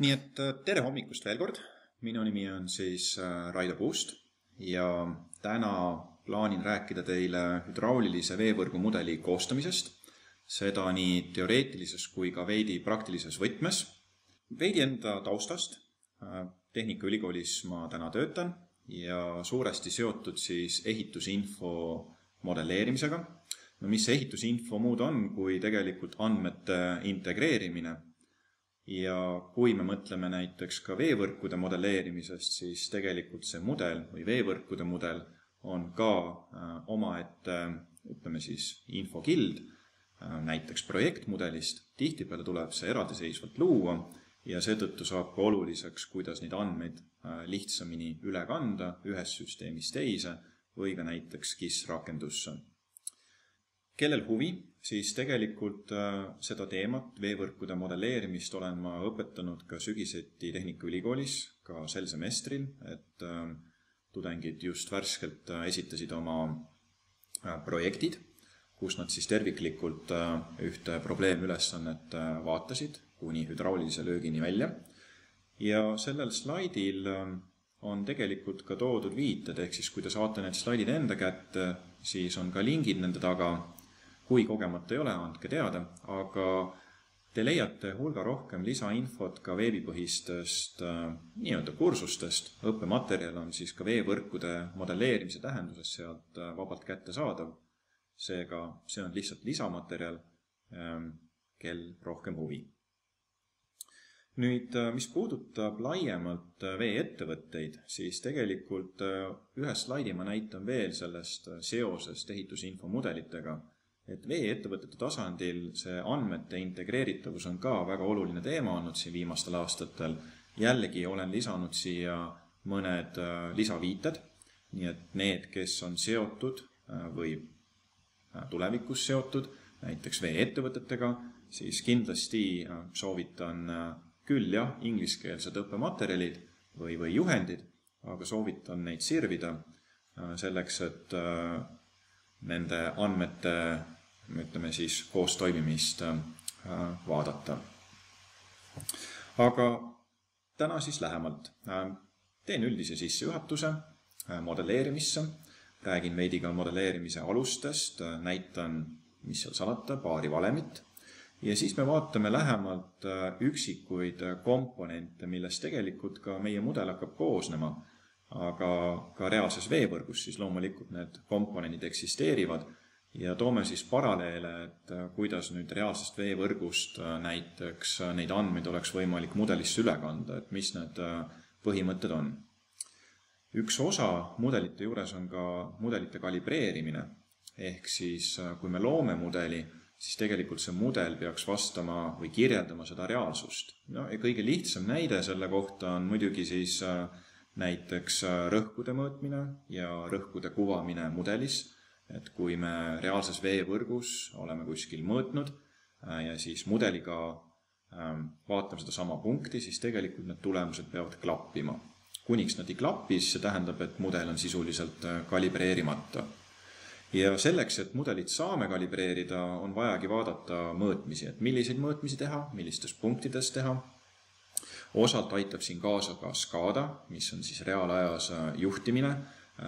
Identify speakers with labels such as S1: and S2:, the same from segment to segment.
S1: nii et äh, tere hommikust veel kord, minu nimi on siis äh, Raido Puust ja täna plaanin rääkida teile hüdraulilise veevõrgu mudeli koostamisest, seda nii teoreetilises kui ka veidi praktilises võtmes. veidi enda taustast. Äh, Tehnikaülikoolis ma täna töötan ja suuresti seotud siis ehitusinfo modelleerimisega. no mis see ehitusinfo muud on, kui tegelikult andmete integreerimine ja kui me mõtleme näiteks ka veevõrkude modelleerimisest, siis tegelikult see mudel või veevõrkude mudel on ka äh, omaette, ütleme siis, infokild, äh, näiteks projektmudelist, tihtipeale tuleb see eraldiseisvalt luua ja seetõttu saab ka oluliseks, kuidas neid andmeid äh, lihtsamini üle kanda ühest süsteemist teise või ka näiteks KISS rakendusse kellel huvi, siis tegelikult äh, seda teemat, veevõrkude modelleerimist olen ma õpetanud ka sügiseti Tehnikaülikoolis, ka sel semestril, et äh, tudengid just värskelt äh, esitasid oma projektid, kus nad siis terviklikult ühte probleemülesannet vaatasid kuni hüdraulilise löögini välja. ja sellel slaidil on tegelikult ka toodud viited, ehk siis kui te saate need slaidid enda kätte, siis on ka lingid nende taga kui kogemata ei ole, andke teada, aga te leiate hulga rohkem lisainfot ka veebipõhistest äh, nii-öelda kursustest. õppematerjal on siis ka veevõrkude modelleerimise tähenduses sealt äh, vabalt kättesaadav. seega see on lihtsalt lisamaterjal, ähm, kel rohkem huvi. nüüd, äh, mis puudutab laiemalt veeettevõtteid, siis tegelikult ühe slaidi ma näitan veel sellest seosest ehitusinfomudelitega et veeettevõtete tasandil see andmete integreeritavus on ka väga oluline teema olnud siin viimastel aastatel. jällegi olen lisanud siia mõned äh, lisaviited, nii et need, kes on seotud äh, või äh, tulevikus seotud näiteks veeettevõtetega, siis kindlasti soovitan küll jah, ingliskeelsed õppematerjalid või, või juhendid, aga soovitan neid sirvida selleks, et nende andmete, ütleme siis, koostoimimist äh, vaadata. aga täna siis lähemalt. Äh, teen üldise sissejuhatuse äh, modelleerimisse, räägin veidi ka modelleerimise alustest, näitan, mis seal salata, paari valemit ja siis me vaatame lähemalt üksikuid komponente, millest tegelikult ka meie mudel hakkab koosnema aga ka reaalses veevõrgus siis loomulikult need komponendid eksisteerivad ja toome siis paralleele, et äh, kuidas nüüd reaalsest veevõrgust äh, näiteks äh, neid andmeid oleks võimalik mudelisse üle kanda, et mis need põhimõtted on. üks osa mudelite juures on ka mudelite kalibreerimine, ehk siis kui me loome mudeli, siis tegelikult see mudel peaks vastama või kirjeldama seda reaalsust. no ja kõige lihtsam näide selle kohta on muidugi siis näiteks rõhkude mõõtmine ja rõhkude kuvamine mudelis, et kui me reaalses veevõrgus oleme kuskil mõõtnud äh, ja siis mudeliga ähm, vaatame sedasama punkti, siis tegelikult need tulemused peavad klappima. kuniks nad ei klapi, siis see tähendab, et mudel on sisuliselt äh, kalibreerimata. ja selleks, et mudelit saame kalibreerida, on vajagi vaadata mõõtmisi, et milliseid mõõtmisi teha, millistes punktides teha osalt aitab siin kaasa ka SCADA, mis on siis reaalajas äh, juhtimine,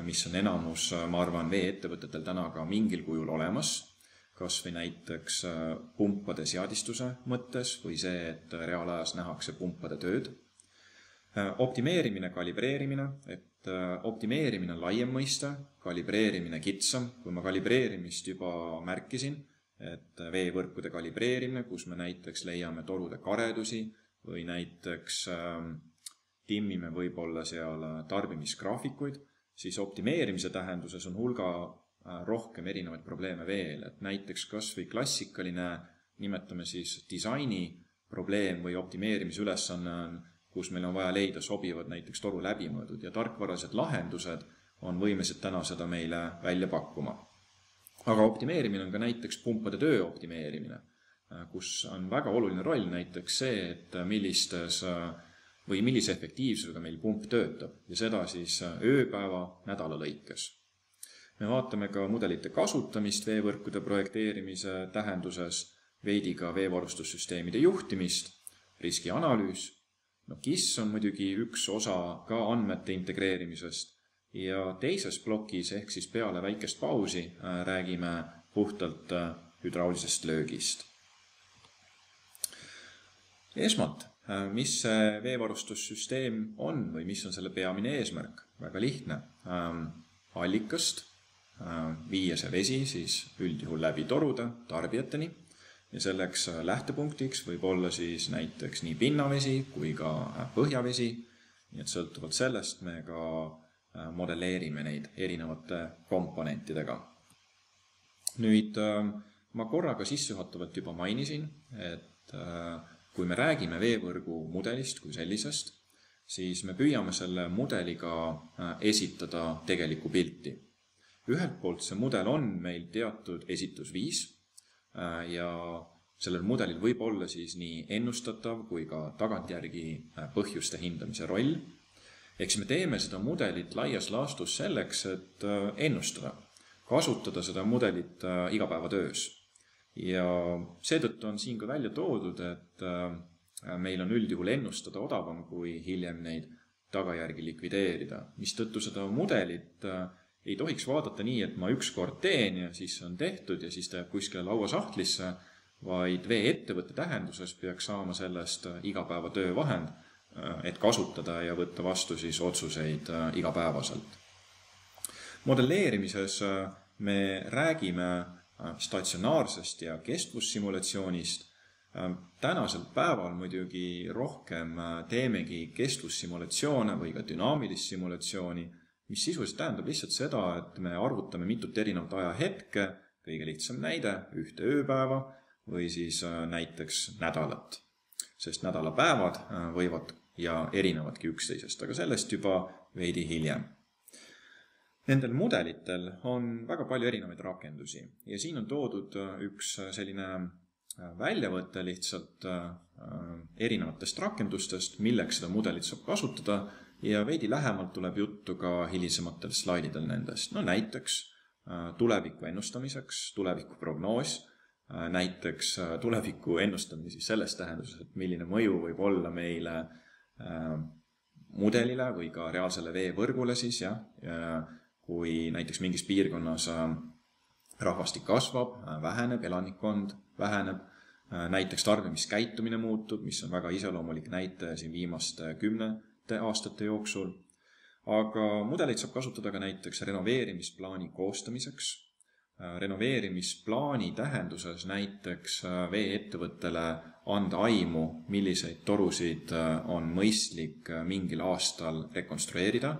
S1: mis on enamus, äh, ma arvan, veeettevõtetel täna ka mingil kujul olemas, kas või näiteks pumpade seadistuse mõttes või see, et reaalajas nähakse pumpade tööd. optimeerimine, kalibreerimine, et optimeerimine on laiem mõiste, kalibreerimine kitsam, kui ma kalibreerimist juba märkisin, et veevõrkude kalibreerimine, kus me näiteks leiame torude karedusi, või näiteks ähm, timmime võib-olla seal äh, tarbimisgraafikuid, siis optimeerimise tähenduses on hulga äh, rohkem erinevaid probleeme veel, et näiteks kas või klassikaline, nimetame siis disaini probleem või optimeerimise ülesanne on, kus meil on vaja leida sobivad näiteks toru läbimõõdud ja tarkvaralised lahendused on võimelised täna seda meile välja pakkuma. aga optimeerimine on ka näiteks pumpade töö optimeerimine Äh, kus on väga oluline roll näiteks see, et millistes äh, või millise efektiivsusega meil pump töötab ja seda siis äh, ööpäeva, nädala lõikes. me vaatame ka mudelite kasutamist veevõrkude projekteerimise tähenduses, veidi ka veevarustussüsteemide juhtimist, riskianalüüs no KISS on muidugi üks osa ka andmete integreerimisest ja teises plokis ehk siis peale väikest pausi räägime puhtalt hüdraulilisest löögist. esmalt, mis see veevarustussüsteem on või mis on selle peamine eesmärk? väga lihtne, allikast viia see vesi siis üldjuhul läbi torude tarbijateni ja selleks lähtepunktiks võib olla siis näiteks nii pinnavesi kui ka põhjavesi. nii et sõltuvalt sellest me ka äh, modelleerime neid erinevate komponentidega. nüüd äh, ma korraga sissejuhatavalt juba mainisin, et äh, kui me räägime veevõrgu mudelist kui sellisest, siis me püüame selle mudeliga esitada tegelikku pilti ühelt poolt see mudel on meil teatud esitusviis äh, ja sellel mudelil võib olla siis nii ennustatav kui ka tagantjärgi äh, põhjuste hindamise roll. eks me teeme seda mudelit laias laastus selleks, et äh, ennustada, kasutada seda mudelit igapäevatöös. Ja seetõttu on siin ka välja toodud, et meil on üldjuhul ennustada odavam, kui hiljem neid tagajärgi likvideerida, mistõttu seda mudelit äh, ei tohiks vaadata nii, et ma ükskord teen ja siis on tehtud ja siis ta jääb kuskile lauasahtlisse, vaid vee-ettevõtte tähenduses peaks saama sellest äh, igapäevatöö vahend, äh, et kasutada ja võtta vastu siis otsuseid äh, igapäevaselt. modelleerimises me räägime statsionaarsest ja kestvussimulatsioonist. tänasel päeval muidugi rohkem teemegi kestvussimulatsioone või ka dünaamilist simulatsiooni mis sisuliselt tähendab lihtsalt seda, et me arvutame mitut erinevat ajahetke, kõige lihtsam näide, ühte ööpäeva või siis äh, näiteks nädalat. sest nädalapäevad äh, võivad ja erinevadki üksteisest, aga sellest juba veidi hiljem. Nendel mudelitel on väga palju erinevaid rakendusi ja siin on toodud äh, üks selline väljavõte lihtsalt erinevatest rakendustest, milleks seda mudelit saab kasutada ja veidi lähemalt tuleb juttu ka hilisematel slaididel nendest. no näiteks äh, tuleviku ennustamiseks, tuleviku prognoos, äh, näiteks äh, tuleviku ennustamine siis selles tähenduses, et milline mõju võib olla meile mudelile või ka reaalsele veevõrgule siis jah, kui näiteks mingis piirkonnas rahvastik kasvab, väheneb, elanikkond väheneb, näiteks tarbimiskäitumine muutub, mis on väga iseloomulik näitaja siin viimaste kümne aastate jooksul. aga mudeleid saab kasutada ka näiteks renoveerimisplaani koostamiseks. Äh, renoveerimisplaani tähenduses näiteks äh, vee-ettevõttele anda aimu, milliseid torusid äh, on mõistlik mingil aastal rekonstrueerida.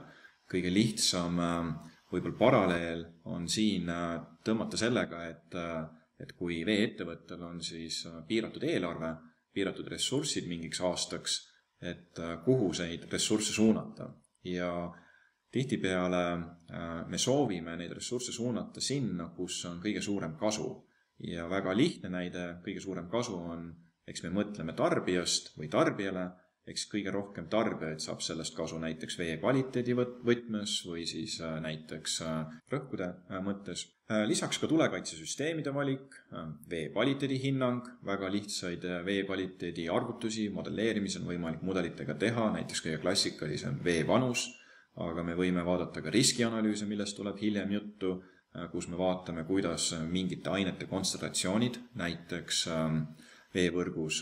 S1: kõige lihtsam võib-olla paralleel on siin tõmmata sellega, et, et kui vee-ettevõttel on siis piiratud eelarve, piiratud ressursid mingiks aastaks et äh, kuhu neid ressursse suunata ja tihtipeale äh, me soovime neid ressursse suunata sinna, kus on kõige suurem kasu. ja väga lihtne näide, kõige suurem kasu on, eks me mõtleme tarbijast või tarbijale eks kõige rohkem tarbijaid saab sellest kasu näiteks vee kvaliteedi võtmes või siis äh, näiteks äh, rõhkude äh, mõttes. lisaks ka tulekaitsesüsteemide valik, vee kvaliteedi hinnang, väga lihtsaid vee kvaliteedi arvutusi, modelleerimisi on võimalik mudelitega teha, näiteks kõige klassikalisem vee vanus, aga me võime vaadata ka riskianalüüse, millest tuleb hiljem juttu, kus me vaatame, kuidas mingite ainete kontsentratsioonid näiteks veevõrgus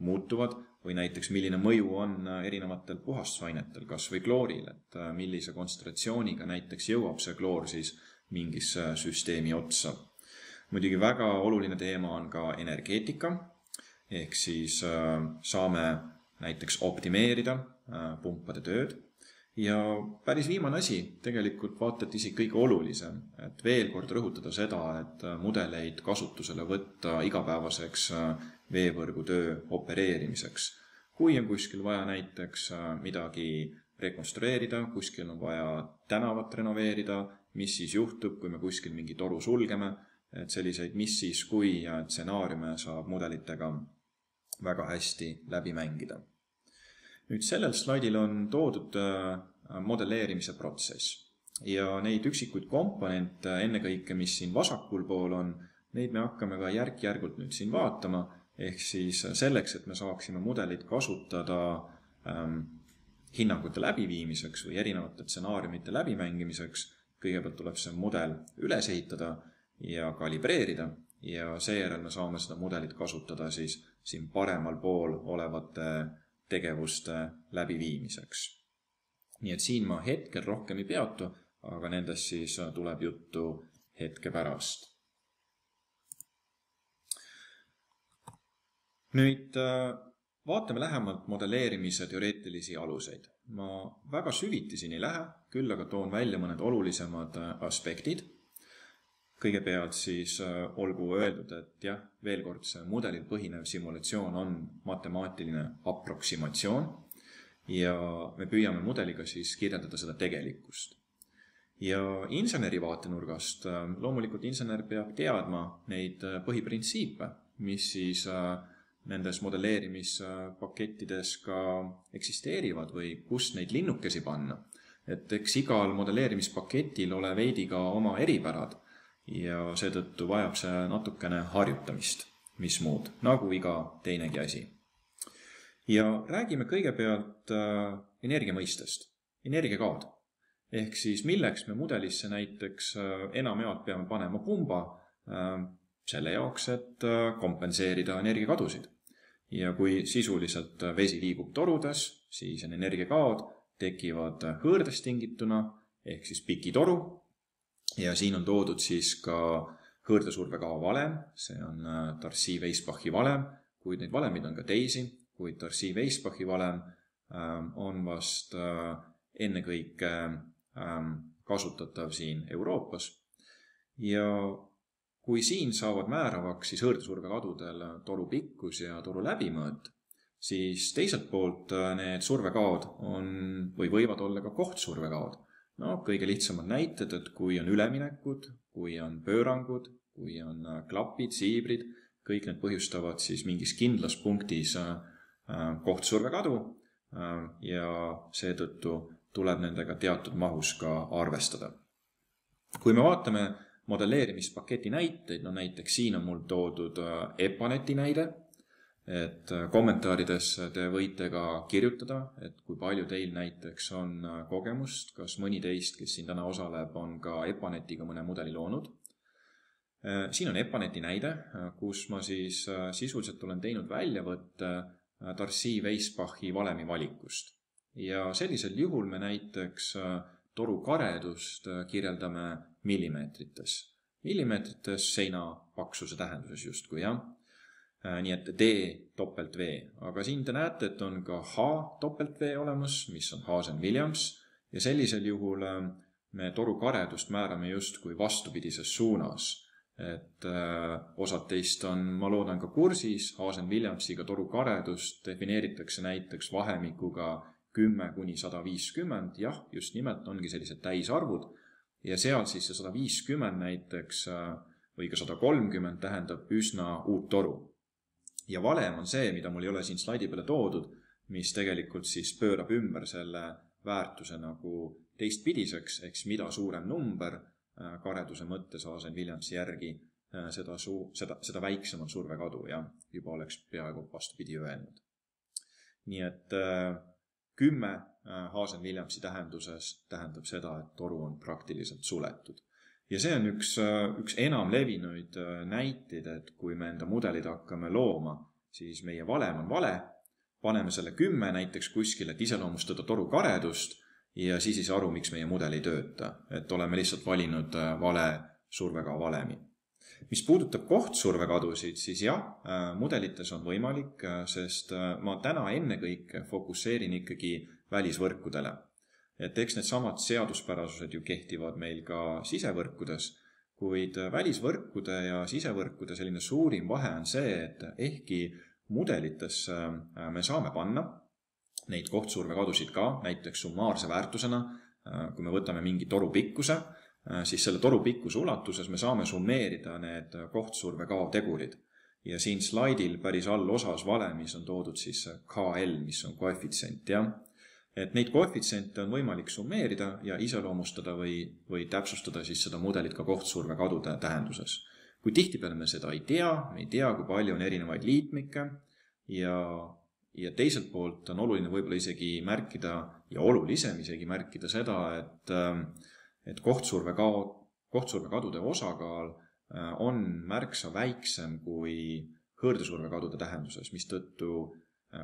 S1: muutuvad või näiteks milline mõju on äh, erinevatel puhastusainetel, kas või klooril, et äh, millise kontsentratsiooniga näiteks jõuab see kloor siis mingisse süsteemi otsa. muidugi väga oluline teema on ka energeetika, ehk siis äh, saame näiteks optimeerida pumpade tööd ja päris viimane asi, tegelikult vaata et isegi kõige olulisem, et veel kord rõhutada seda, et mudeleid kasutusele võtta igapäevaseks veevõrgu töö opereerimiseks. kui on kuskil vaja näiteks äh, midagi rekonstrueerida, kuskil on vaja tänavat renoveerida, mis siis juhtub, kui me kuskil mingi toru sulgeme, et selliseid mis siis kui stsenaariume saab mudelitega väga hästi läbi mängida. nüüd sellel slaidil on toodud äh, modelleerimise protsess ja neid üksikuid komponente, ennekõike, mis siin vasakul pool on, neid me hakkame ka järk-järgult nüüd siin vaatama ehk siis selleks, et me saaksime mudelit kasutada ähm, hinnangute läbiviimiseks või erinevate stsenaariumite läbimängimiseks kõigepealt tuleb see mudel üles ehitada ja kalibreerida ja seejärel me saame seda mudelit kasutada siis siin paremal pool olevate tegevuste läbiviimiseks. Nii et siin ma hetkel rohkem ei peatu, aga nendest siis tuleb juttu hetke pärast. nüüd äh, vaatame lähemalt modelleerimise teoreetilisi aluseid. ma väga süviti siin ei lähe, küll aga toon välja mõned olulisemad äh, aspektid. kõigepealt siis äh, olgu öeldud, et jah, veel kord, see mudelil põhinev simulatsioon on matemaatiline aproksimatsioon ja me püüame mudeliga siis kirjeldada seda tegelikkust. ja inseneri vaatenurgast äh, loomulikult insener peab teadma neid põhiprintsiipe, mis siis äh, nendes modelleerimispakettides ka eksisteerivad või kust neid linnukesi panna. et eks igal modelleerimispaketil ole veidi ka oma eripärad ja seetõttu vajab see natukene harjutamist, mis muud, nagu iga teinegi asi. Ja räägime kõigepealt äh, energia mõistest, energiakaod. ehk siis milleks me mudelisse näiteks äh, enamjaolt peame panema pumba äh,, selle jaoks, et kompenseerida energiakadusid ja kui sisuliselt vesi liigub torudes, siis on energiakaod, tekivad hõõrdest tingituna ehk siis pikitoru. ja siin on toodud siis ka hõõrdesurvekao valem, see on äh, Darcy-Weisbachi valem, kuid neid valemeid on ka teisi, kuid Darcy-Weisbachi valem ähm, on vast äh, ennekõike ähm, kasutatav siin Euroopas. ja kui siin saavad määravaks siis hõõrdesurvekadudel toru pikkus ja toru läbimõõt, siis teiselt poolt äh, need survekaod on või võivad olla ka kohtsurvekaod. no kõige lihtsamad näited, et kui on üleminekud, kui on pöörangud, kui on äh, klapid, siibrid, kõik need põhjustavad siis mingis kindlas punktis äh, kohtsurvekadu ja seetõttu tuleb nendega teatud mahus ka arvestada. kui me vaatame modelleerimispaketi näiteid, no näiteks siin on mul toodud äh, Epaneti näide, et äh, kommentaarides te võite ka kirjutada, et kui palju teil näiteks on äh, kogemust, kas mõni teist, kes siin täna osaleb, on ka Epanetiga mõne mudeli loonud. siin on Epaneti näide, kus ma siis sisuliselt olen teinud väljavõtte Darcy-Weisbachi valemi valikust. ja sellisel juhul me näiteks toru karedust kirjeldame millimeetrites. millimeetrites seina paksuse tähenduses justkui, jah. Äh, nii et D topelt V, aga siin te näete, et on ka H topelt V olemas, mis on Hazen-Williams ja sellisel juhul äh, me toru karedust määrame justkui vastupidises suunas. Et äh, osad teist on, ma loodan, ka kursis, Hazen-Williamsiga toru karedust defineeritakse näiteks vahemikuga kümme kuni sada viiskümmend, jah, just nimelt ongi sellised täisarvud. Ja seal siis see sada viiskümmend näiteks äh, või ka sada kolmkümmend tähendab üsna uut toru. ja valem on see, mida mul ei ole siin slaidi peale toodud, mis tegelikult siis pöörab ümber selle väärtuse nagu teistpidiseks, ehk siis mida suurem number kareduse mõttes Asen Williamsi järgi, äh, seda suu-, seda, seda väiksem on survekadu ja juba oleks peaaegu vastupidi öelnud. nii et kümme Äh, Hasen-Williamsi tähenduses tähendab seda, et toru on praktiliselt suletud. ja see on üks, äh, üks enamlevinuid äh, näiteid, et kui me enda mudelid hakkame looma, siis meie valem on vale, paneme selle kümme näiteks kuskile, et iseloomustada toru karedust ja siis ei saa aru, miks meie mudel ei tööta. et oleme lihtsalt valinud vale survega valemi. mis puudutab kohtsurvekadusid, siis jah, mudelites on võimalik, sest ma täna ennekõike fokusseerin ikkagi välisvõrkudele. et eks needsamad seaduspärasused ju kehtivad meil ka sisevõrkudes, kuid välisvõrkude ja sisevõrkude selline suurim vahe on see, et ehkki mudelitesse äh, me saame panna neid kohtsurvekadusid ka, näiteks summaarse väärtusena, äh, kui me võtame mingi toru pikkuse, äh, siis selle toru pikkuse ulatuses me saame summeerida need kohtsurvekao tegurid. ja siin slaidil päris allosas valemis on toodud siis KL, mis on koefitsient, jah et neid koefitsiente on võimalik summeerida ja iseloomustada või, või täpsustada siis seda mudelit ka kohtsurvekadude tähenduses. kui tihtipeale me seda ei tea, me ei tea, kui palju on erinevaid liitmikke ja ja teiselt poolt on oluline võib-olla isegi märkida ja olulisem isegi märkida seda, et, et kohtsurve kao-, kohtsurvekadude osakaal on märksa väiksem kui hõõrdesurvekadude tähenduses, mistõttu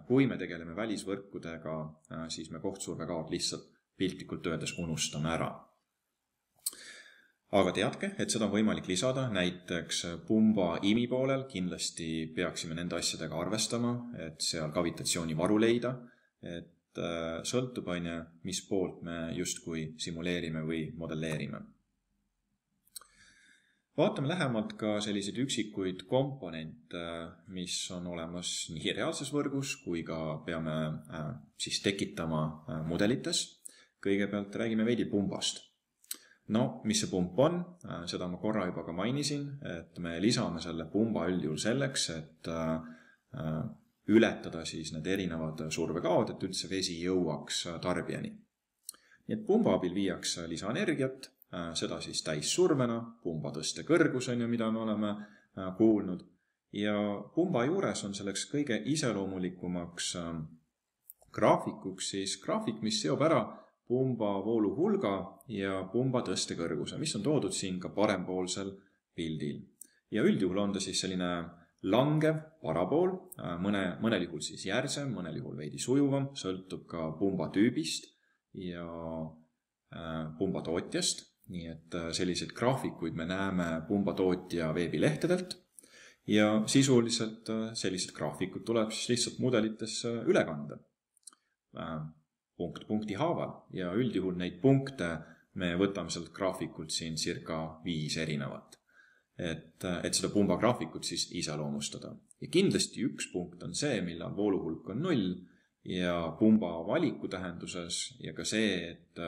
S1: kui me tegeleme välisvõrkudega, siis me kohtsurvekaod lihtsalt piltlikult öeldes unustame ära aga teadke, et seda on võimalik lisada, näiteks pumba imi poolel kindlasti peaksime nende asjadega arvestama, et seal kavitatsioonivaru leida, et äh, sõltub, on ju, mis poolt me justkui simuleerime või modelleerime. vaatame lähemalt ka selliseid üksikuid komponente, mis on olemas nii reaalses võrgus kui ka peame äh, siis tekitama äh, mudelites. kõigepealt räägime veidi pumbast no mis see pump on, äh, seda ma korra juba ka mainisin, et me lisame selle pumba üldjuhul selleks, et äh, äh, ületada siis need erinevad survekaod, et üldse vesi jõuaks tarbijani. nii et pumba abil viiakse lisaenergiat, seda siis täissurvena, pumba tõstekõrgus on ju, mida me oleme kuulnud, ja pumba juures on selleks kõige iseloomulikumaks graafikuks siis graafik, mis seob ära pumba voolu hulga ja pumba tõstekõrguse, mis on toodud siin ka parempoolsel pildil. ja üldjuhul on ta siis selline langev parapool, äh, mõne, mõnel juhul siis järsem, mõnel juhul veidi sujuvam, sõltub ka pumba tüübist ja äh, pumba tootjast, nii et äh, selliseid graafikuid me näeme pumba tootja veebilehtedelt. Ja sisuliselt sellised graafikud tuleb siis lihtsalt mudelitesse üle kanda punkt punkti haaval ja üldjuhul neid punkte me võtame sealt graafikult siin circa viis erinevat. et, et seda pumba graafikut siis iseloomustada. ja kindlasti üks punkt on see, millal vooluhulk on null ja pumba valiku tähenduses ja ka see, et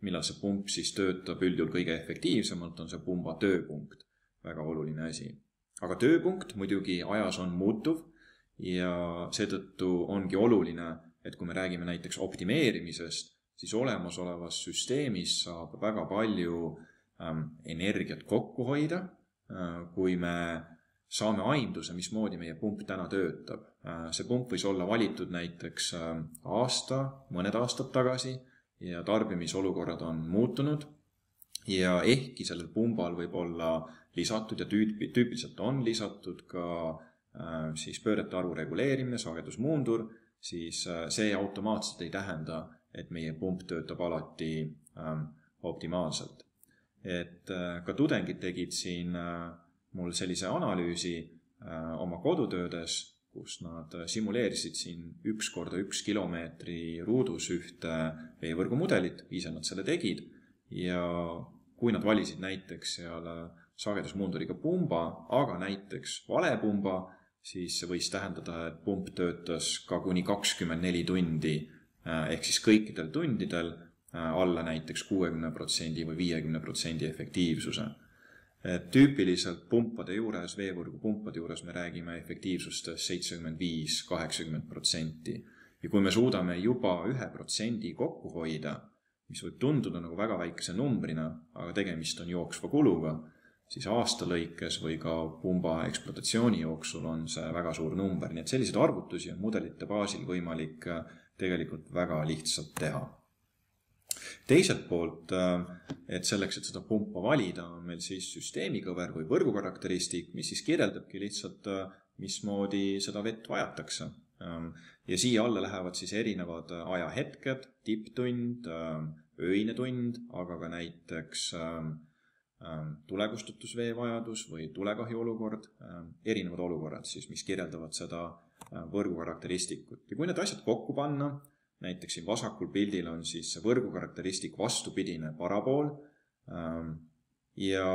S1: millal see pump siis töötab üldjuhul kõige efektiivsemalt, on see pumba tööpunkt. väga oluline asi. aga tööpunkt muidugi ajas on muutuv ja seetõttu ongi oluline et kui me räägime näiteks optimeerimisest, siis olemasolevas süsteemis saab väga palju ähm, energiat kokku hoida äh,, kui me saame aimduse, mismoodi meie pump täna töötab äh,. see pump võis olla valitud näiteks äh, aasta, mõned aastad tagasi ja tarbimisolukorrad on muutunud ja ehkki sellel pumbal võib olla lisatud ja tüüp, tüüpiliselt on lisatud ka äh, siis pöörete arvu reguleerimine, sagedusmuundur siis äh, see automaatselt ei tähenda, et meie pump töötab alati ähm, optimaalselt. et äh, ka tudengid tegid siin äh, mul sellise analüüsi oma kodutöödes, kus nad simuleerisid siin üks korda üks kilomeetri ruudus ühte veevõrgumudelit, ise nad selle tegid ja kui nad valisid näiteks seal sagedusmuunduriga pumba, aga näiteks vale pumba, siis see võis tähendada, et pump töötas ka kuni kakskümmend neli tundi äh, ehk siis kõikidel tundidel äh, alla näiteks kuuekümne protsendi või viiekümne protsendi efektiivsuse. tüüpiliselt pumpade juures, veevõrgu pumpade juures me räägime efektiivsustest seitsekümmend viis, kaheksakümmend protsenti. ja kui me suudame juba ühe protsendi kokku hoida, mis võib tunduda nagu väga väikese numbrina, aga tegemist on jooksva kuluga siis aasta lõikes või ka pumba ekspluatatsiooni jooksul on see väga suur number, nii et selliseid arvutusi on mudelite baasil võimalik äh, tegelikult väga lihtsalt teha. teiselt poolt, äh, et selleks, et seda pumpa valida, on meil siis süsteemikõver või võrgukarakteristik, mis siis kirjeldabki lihtsalt, äh, mismoodi seda vett vajatakse. Ähm, ja siia alla lähevad siis erinevad ajahetked, tipptund, öine tund, aga ka näiteks ähm, Ähm, tulekustutusvee vajadus või tulekahju olukord, ähm, erinevad olukorrad siis, mis kirjeldavad seda äh, võrgu karakteristikut. Ja kui need asjad kokku panna, näiteks siin vasakul pildil on siis võrgu karakteristik vastupidine parapool ähm, ja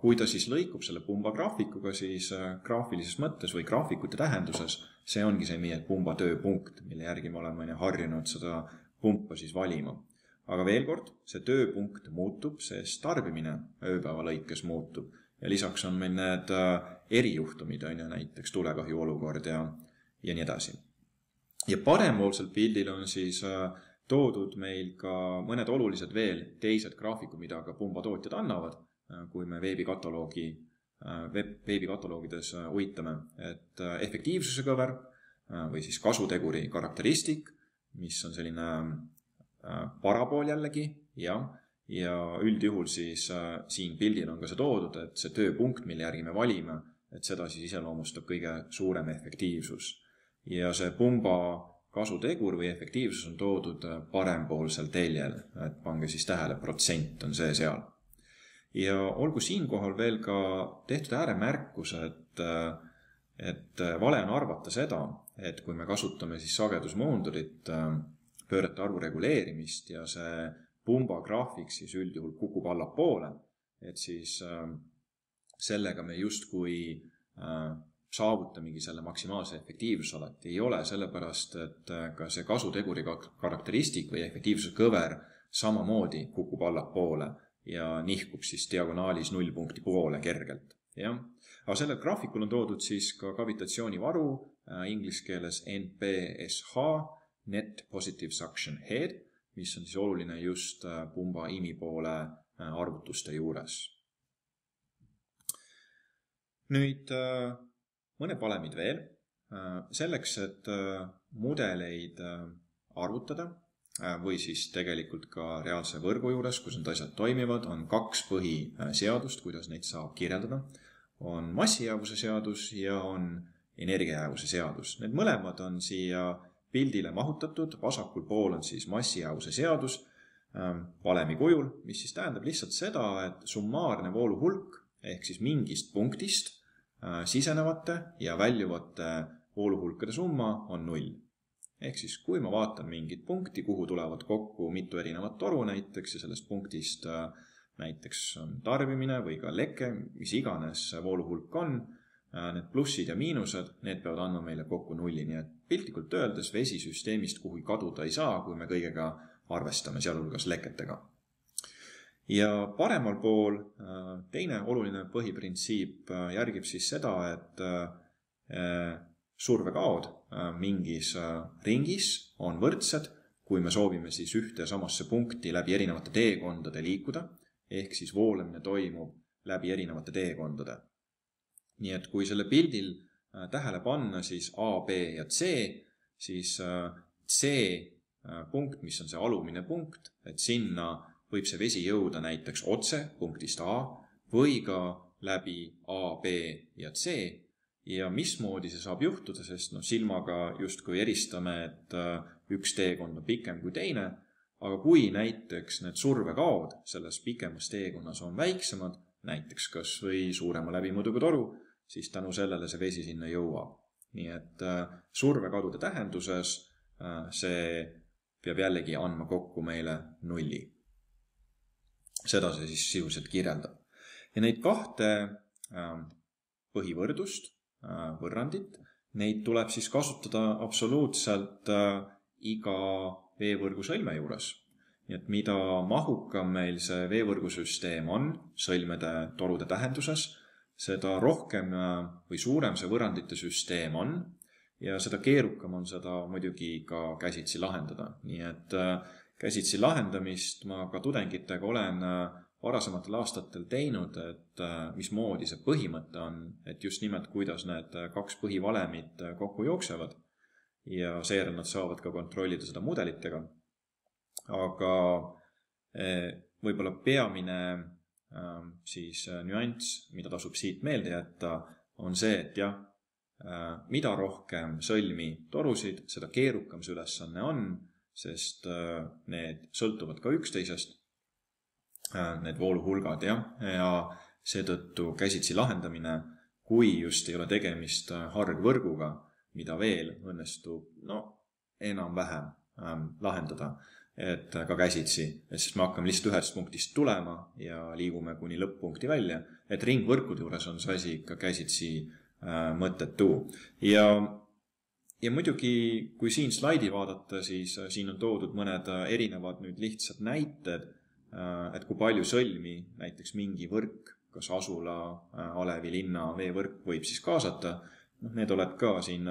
S1: kui ta siis lõikub selle pumba graafikuga, siis äh, graafilises mõttes või graafikute tähenduses see ongi see meie pumba tööpunkt, mille järgi me oleme harjunud seda pumpa siis valima aga veel kord, see tööpunkt muutub, sest tarbimine ööpäeva lõikes muutub ja lisaks on meil need äh, erijuhtumid, on ju, näiteks tulekahju olukord ja, ja nii edasi. ja parempoolsel pildil on siis äh, toodud meil ka mõned olulised veel teised graafikud, mida ka pumbatootjad annavad, äh, kui me veebikataloogi, veeb, veebikataloogides uitame, et efektiivsuse kõver, või siis kasuteguri karakteristik, mis on selline parapool jällegi, jah, ja üldjuhul siis siin pildil on ka see toodud, et see tööpunkt, mille järgi me valime, et seda siis iseloomustab kõige suurem efektiivsus. ja see pumba kasutegur või efektiivsus on toodud parempoolsel teljel, et pange siis tähele, protsent on see seal. ja olgu siinkohal veel ka tehtud ääremärkus, et, et vale on arvata seda, et kui me kasutame siis sagedusmoondurit, pöörete arvu reguleerimist ja see pumba graafik siis üldjuhul kukub allapoole, et siis sellega me justkui saavutamegi selle maksimaalse efektiivsuse alati, ei ole, sellepärast et äh, ka see kasuteguri karakteristik või efektiivsuse kõver samamoodi kukub allapoole ja nihkub siis diagonaalis nullpunkti poole kergelt, jah. aga sellel graafikul on toodud siis ka kavitatsioonivaru äh, inglise keeles NPSH, Net Positive Suction Head, mis on siis oluline just äh, pumba imipoole arvutuste juures. nüüd mõned valemid veel. Äh, selleks, et äh, mudeleid äh, arvutada või siis tegelikult ka reaalse võrgu juures, kus need asjad toimivad, on kaks põhiseadust, kuidas neid saab kirjeldada. on massijäävuse seadus ja on energiajäävuse seadus. Need mõlemad on siia pildile mahutatud, vasakul pool on siis massijäävuse seadus valemi kujul, mis siis tähendab lihtsalt seda, et summaarne voolu hulk ehk siis mingist punktist Äh, sisenevate ja väljuvate vooluhulkade summa on null. ehk siis, kui ma vaatan mingit punkti, kuhu tulevad kokku mitu erinevat toru näiteks ja sellest punktist äh, näiteks on tarbimine või ka leke, mis iganes vooluhulk on, need plussid ja miinused, need peavad andma meile kokku nulli, nii et piltlikult öeldes vesi süsteemist kuhugi kaduda ei saa, kui me kõigega arvestame, sealhulgas leketega ja paremal pool äh, teine oluline põhiprintsiip äh, järgib siis seda, et äh, survekaod mingis ringis on võrdsed, kui me soovime siis ühte ja samasse punkti läbi erinevate teekondade liikuda, ehk siis voolamine toimub läbi erinevate teekondade. Nii et kui selle pildil tähele panna siis A, B ja C, siis C punkt, mis on see alumine punkt, et sinna võib see vesi jõuda näiteks otse punktist A või ka läbi A, B ja C. Ja mismoodi see saab juhtuda, sest noh, silmaga justkui eristame, et äh, üks teekond on pikem kui teine, aga kui näiteks need survekaod selles pikemas teekonnas on väiksemad, näiteks kas või suurema läbimõõduga toru, siis tänu sellele see vesi sinna jõuab. nii et äh, survekadude tähenduses äh, see peab jällegi andma kokku meile nulli seda see siis sisuliselt kirjeldab. ja neid kahte ähm, põhivõrdust, äh, võrrandit, neid tuleb siis kasutada absoluutselt iga veevõrgu sõlme juures. nii et mida mahukam meil see veevõrgusüsteem on sõlmede torude tähenduses, seda rohkem äh, või suurem see võrrandite süsteem on ja seda keerukam on seda muidugi ka käsitsi lahendada, nii et käsitsi lahendamist ma ka tudengitega olen äh, varasematel aastatel teinud, et äh, mismoodi see põhimõte on, et just nimelt, kuidas need äh, kaks põhivalemit kokku jooksevad ja seejärel nad saavad ka kontrollida seda mudelitega. aga võib-olla peamine siis nüanss, mida tasub siit meelde jätta, on see, et jah, mida rohkem sõlmi torusid, seda keerukam see ülesanne on sest äh, need sõltuvad ka üksteisest, äh, need vooluhulgad jah, ja seetõttu käsitsi lahendamine, kui just ei ole tegemist äh, hargvõrguga, mida veel õnnestub no enam-vähem ähm, lahendada, et ka käsitsi, siis me hakkame lihtsalt ühest punktist tulema ja liigume kuni lõpp-punkti välja, et ringvõrkude juures on see asi ikka käsitsi äh, mõttetu. Ja ja muidugi, kui siin slaidi vaadata, siis äh, siin on toodud mõned äh, erinevad nüüd lihtsad näited, äh, et kui palju sõlmi näiteks mingi võrk, kas asula, alevi, linna veevõrk võib siis kaasata. noh, need oled ka siin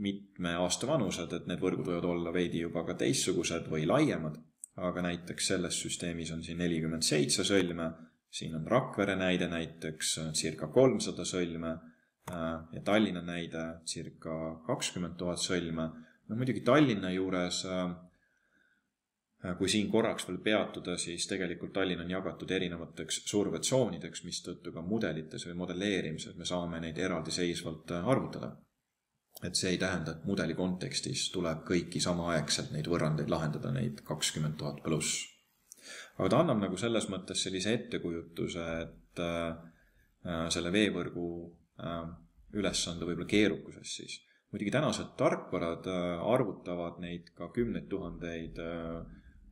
S1: mitme aasta vanused, et need võrgud võivad olla veidi juba ka teistsugused või laiemad, aga näiteks selles süsteemis on siin nelikümmend seitse sõlme, siin on Rakvere näide näiteks, circa kolmsada sõlme ja Tallinna näide circa kakskümmend tuhat sõlme. no muidugi Tallinna juures kui siin korraks veel peatuda, siis tegelikult Tallinn on jagatud erinevateks survetsoonideks, mistõttu ka mudelites või modelleerimises me saame neid eraldiseisvalt arvutada et see ei tähenda, et mudeli kontekstis tuleb kõiki samaaegselt neid võrrandeid lahendada, neid kakskümmend tuhat pluss. aga ta annab nagu selles mõttes sellise ettekujutuse, et äh, selle veevõrgu äh, ülesande võib-olla keerukusest siis. muidugi tänased tarkvarad äh, arvutavad neid ka kümneid tuhandeid äh,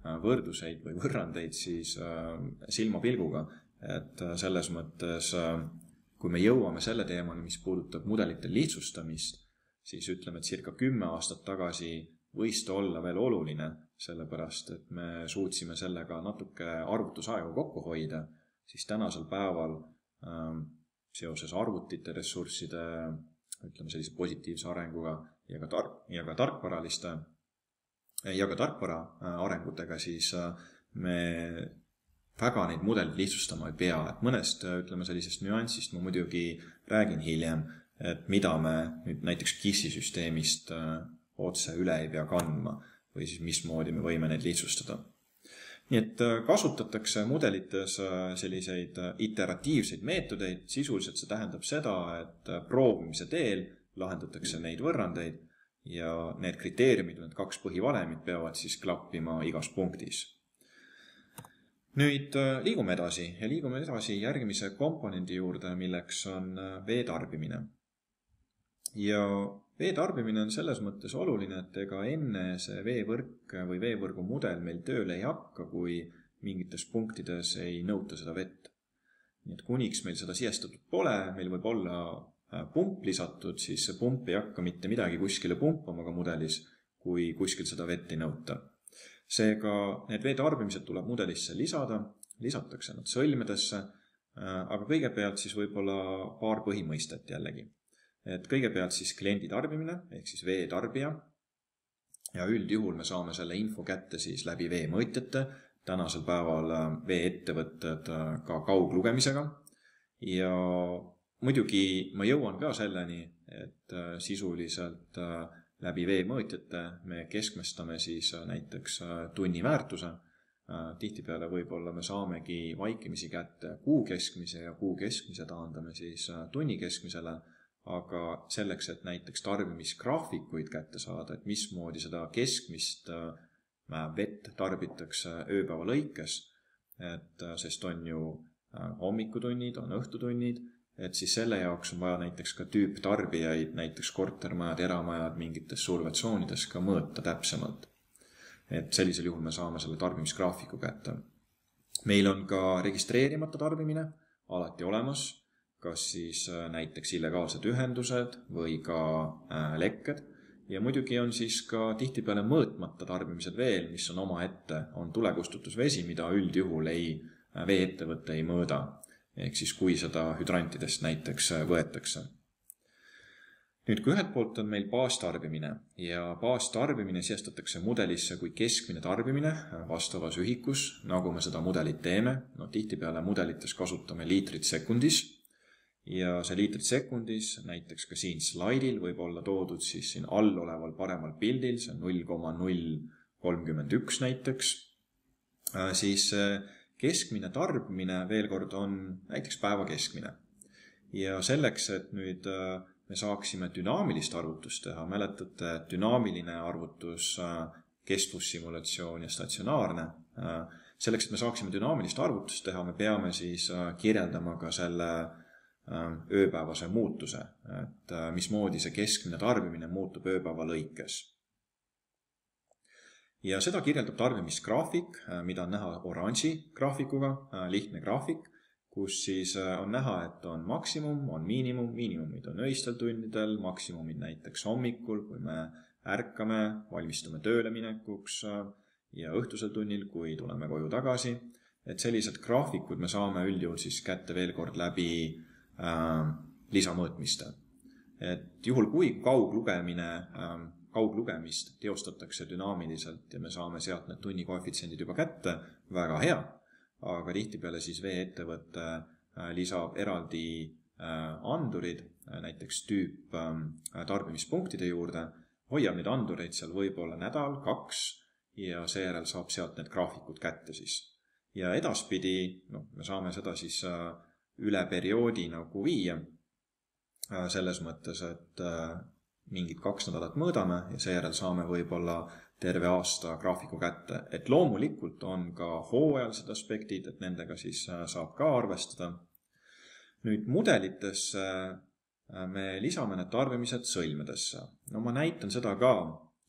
S1: võrdluseid või võrrandeid siis äh, silmapilguga, et äh, selles mõttes äh, kui me jõuame selle teemani, mis puudutab mudelite lihtsustamist siis ütleme, et circa kümme aastat tagasi võis ta olla veel oluline, sellepärast et me suutsime sellega natuke arvutusaega kokku hoida, siis tänasel päeval ähm, seoses arvutite ressursside, ütleme sellise positiivse arenguga ja ka tark, ja ka tarkvaraliste ja ka tarkvara äh, arengutega, siis äh, me väga neid mudeleid lihtsustama ei pea, et mõnest, ütleme sellisest nüansist ma muidugi räägin hiljem, et mida me nüüd näiteks KISS-i süsteemist äh, otse üle ei pea kandma või siis mismoodi me võime neid lihtsustada. nii et äh, kasutatakse mudelites äh, selliseid iteratiivseid meetodeid, sisuliselt see tähendab seda, et proovimise teel lahendatakse neid võrrandeid ja need kriteeriumid, need kaks põhivalemit peavad siis klappima igas punktis. Nüüd liigume edasi ja liigume edasi järgmise komponendi juurde, milleks on vee tarbimine ja vee tarbimine on selles mõttes oluline, et ega enne see veevõrk või veevõrgu mudel meil tööle ei hakka, kui mingites punktides ei nõuta seda vett. nii et kuniks meil seda sihestatud pole, meil võib olla äh, pump lisatud, siis see pump ei hakka mitte midagi kuskile pumpama ka mudelis, kui kuskil seda vett ei nõuta. seega need vee tarbimised tuleb mudelisse lisada, lisatakse nad sõlmedesse, äh, aga kõigepealt siis võib-olla paar põhimõistet jällegi et kõigepealt siis kliendi tarbimine ehk siis veetarbija. ja üldjuhul me saame selle info kätte siis läbi veemõõtjate, tänasel päeval äh, veeettevõtted äh, ka kauglugemisega. ja muidugi ma jõuan ka selleni, et äh, sisuliselt läbi veemõõtjate me keskmestame siis näiteks tunni väärtuse. tihtipeale võib-olla me saamegi vaikimisi kätte kuu keskmise ja kuu keskmise taandame siis tunni keskmisele aga selleks, et näiteks tarbimisgraafikuid kätte saada, et mismoodi seda keskmist äh, vett tarbitakse ööpäeva lõikes, et äh, sest on ju äh, hommikutunnid, on õhtutunnid, et siis selle jaoks on vaja näiteks ka tüüptarbijaid, näiteks kortermajad, eramajad mingites survetsoonides ka mõõta täpsemalt. et sellisel juhul me saame selle tarbimisgraafiku kätte. meil on ka registreerimata tarbimine alati olemas kas siis äh, näiteks illegaalsed ühendused või ka äh, lekked ja muidugi on siis ka tihtipeale mõõtmata tarbimised veel, mis on omaette, on tulekustutusvesi, mida üldjuhul ei, äh, vee-ettevõte ei mõõda. ehk siis, kui seda hüdrantidest näiteks võetakse. nüüd, kui ühelt poolt on meil baastarbimine ja baastarbimine sisestatakse mudelisse kui keskmine tarbimine vastavas ühikus, nagu me seda mudelit teeme, no tihtipeale mudelites kasutame liitrit sekundis ja see liitrid sekundis, näiteks ka siin slaidil võib olla toodud siis siin all oleval paremal pildil, see on null koma null kolmkümmend üks näiteks, äh, siis keskmine tarbimine veel kord on näiteks päeva keskmine. ja selleks, et nüüd äh, me saaksime dünaamilist arvutust teha, mäletate, dünaamiline arvutus, äh, kestvussimulatsioon ja statsionaarne, selleks, et me saaksime dünaamilist arvutust teha, me peame siis kirjeldama ka selle Ähm, ööpäevase muutuse, et äh, mismoodi see keskmine tarbimine muutub ööpäeva lõikes. ja seda kirjeldab tarbimisgraafik, äh, mida on näha oranži graafikuga, äh, lihtne graafik, kus siis on näha, et on maksimum, on miinimum, miinimumid on öistel tundidel, maksimumid näiteks hommikul, kui me ärkame, valmistume tööle minekuks ja õhtusel tunnil, kui tuleme koju tagasi. et sellised graafikud me saame üldjuhul siis kätte veel kord läbi äh, lisamõõtmiste. et juhul, kui kauglugemine äh,, kauglugemist teostatakse dünaamiliselt ja me saame sealt need tunnikoefitsiendid juba kätte, väga hea, aga tihtipeale siis vee-ettevõte äh, lisab eraldi äh, andurid näiteks tüüp tarbimispunktide juurde, hoiab neid andureid seal võib-olla nädal, kaks ja seejärel saab sealt need graafikud kätte siis. ja edaspidi, noh, me saame seda siis üle perioodi nagu viia, selles mõttes, et mingid kaks nädalat mõõdame ja seejärel saame võib-olla terve aasta graafiku kätte, et loomulikult on ka hooajalised aspektid, et nendega siis äh, saab ka arvestada. nüüd mudelitesse äh, me lisame need tarbimised sõlmedesse. no ma näitan seda ka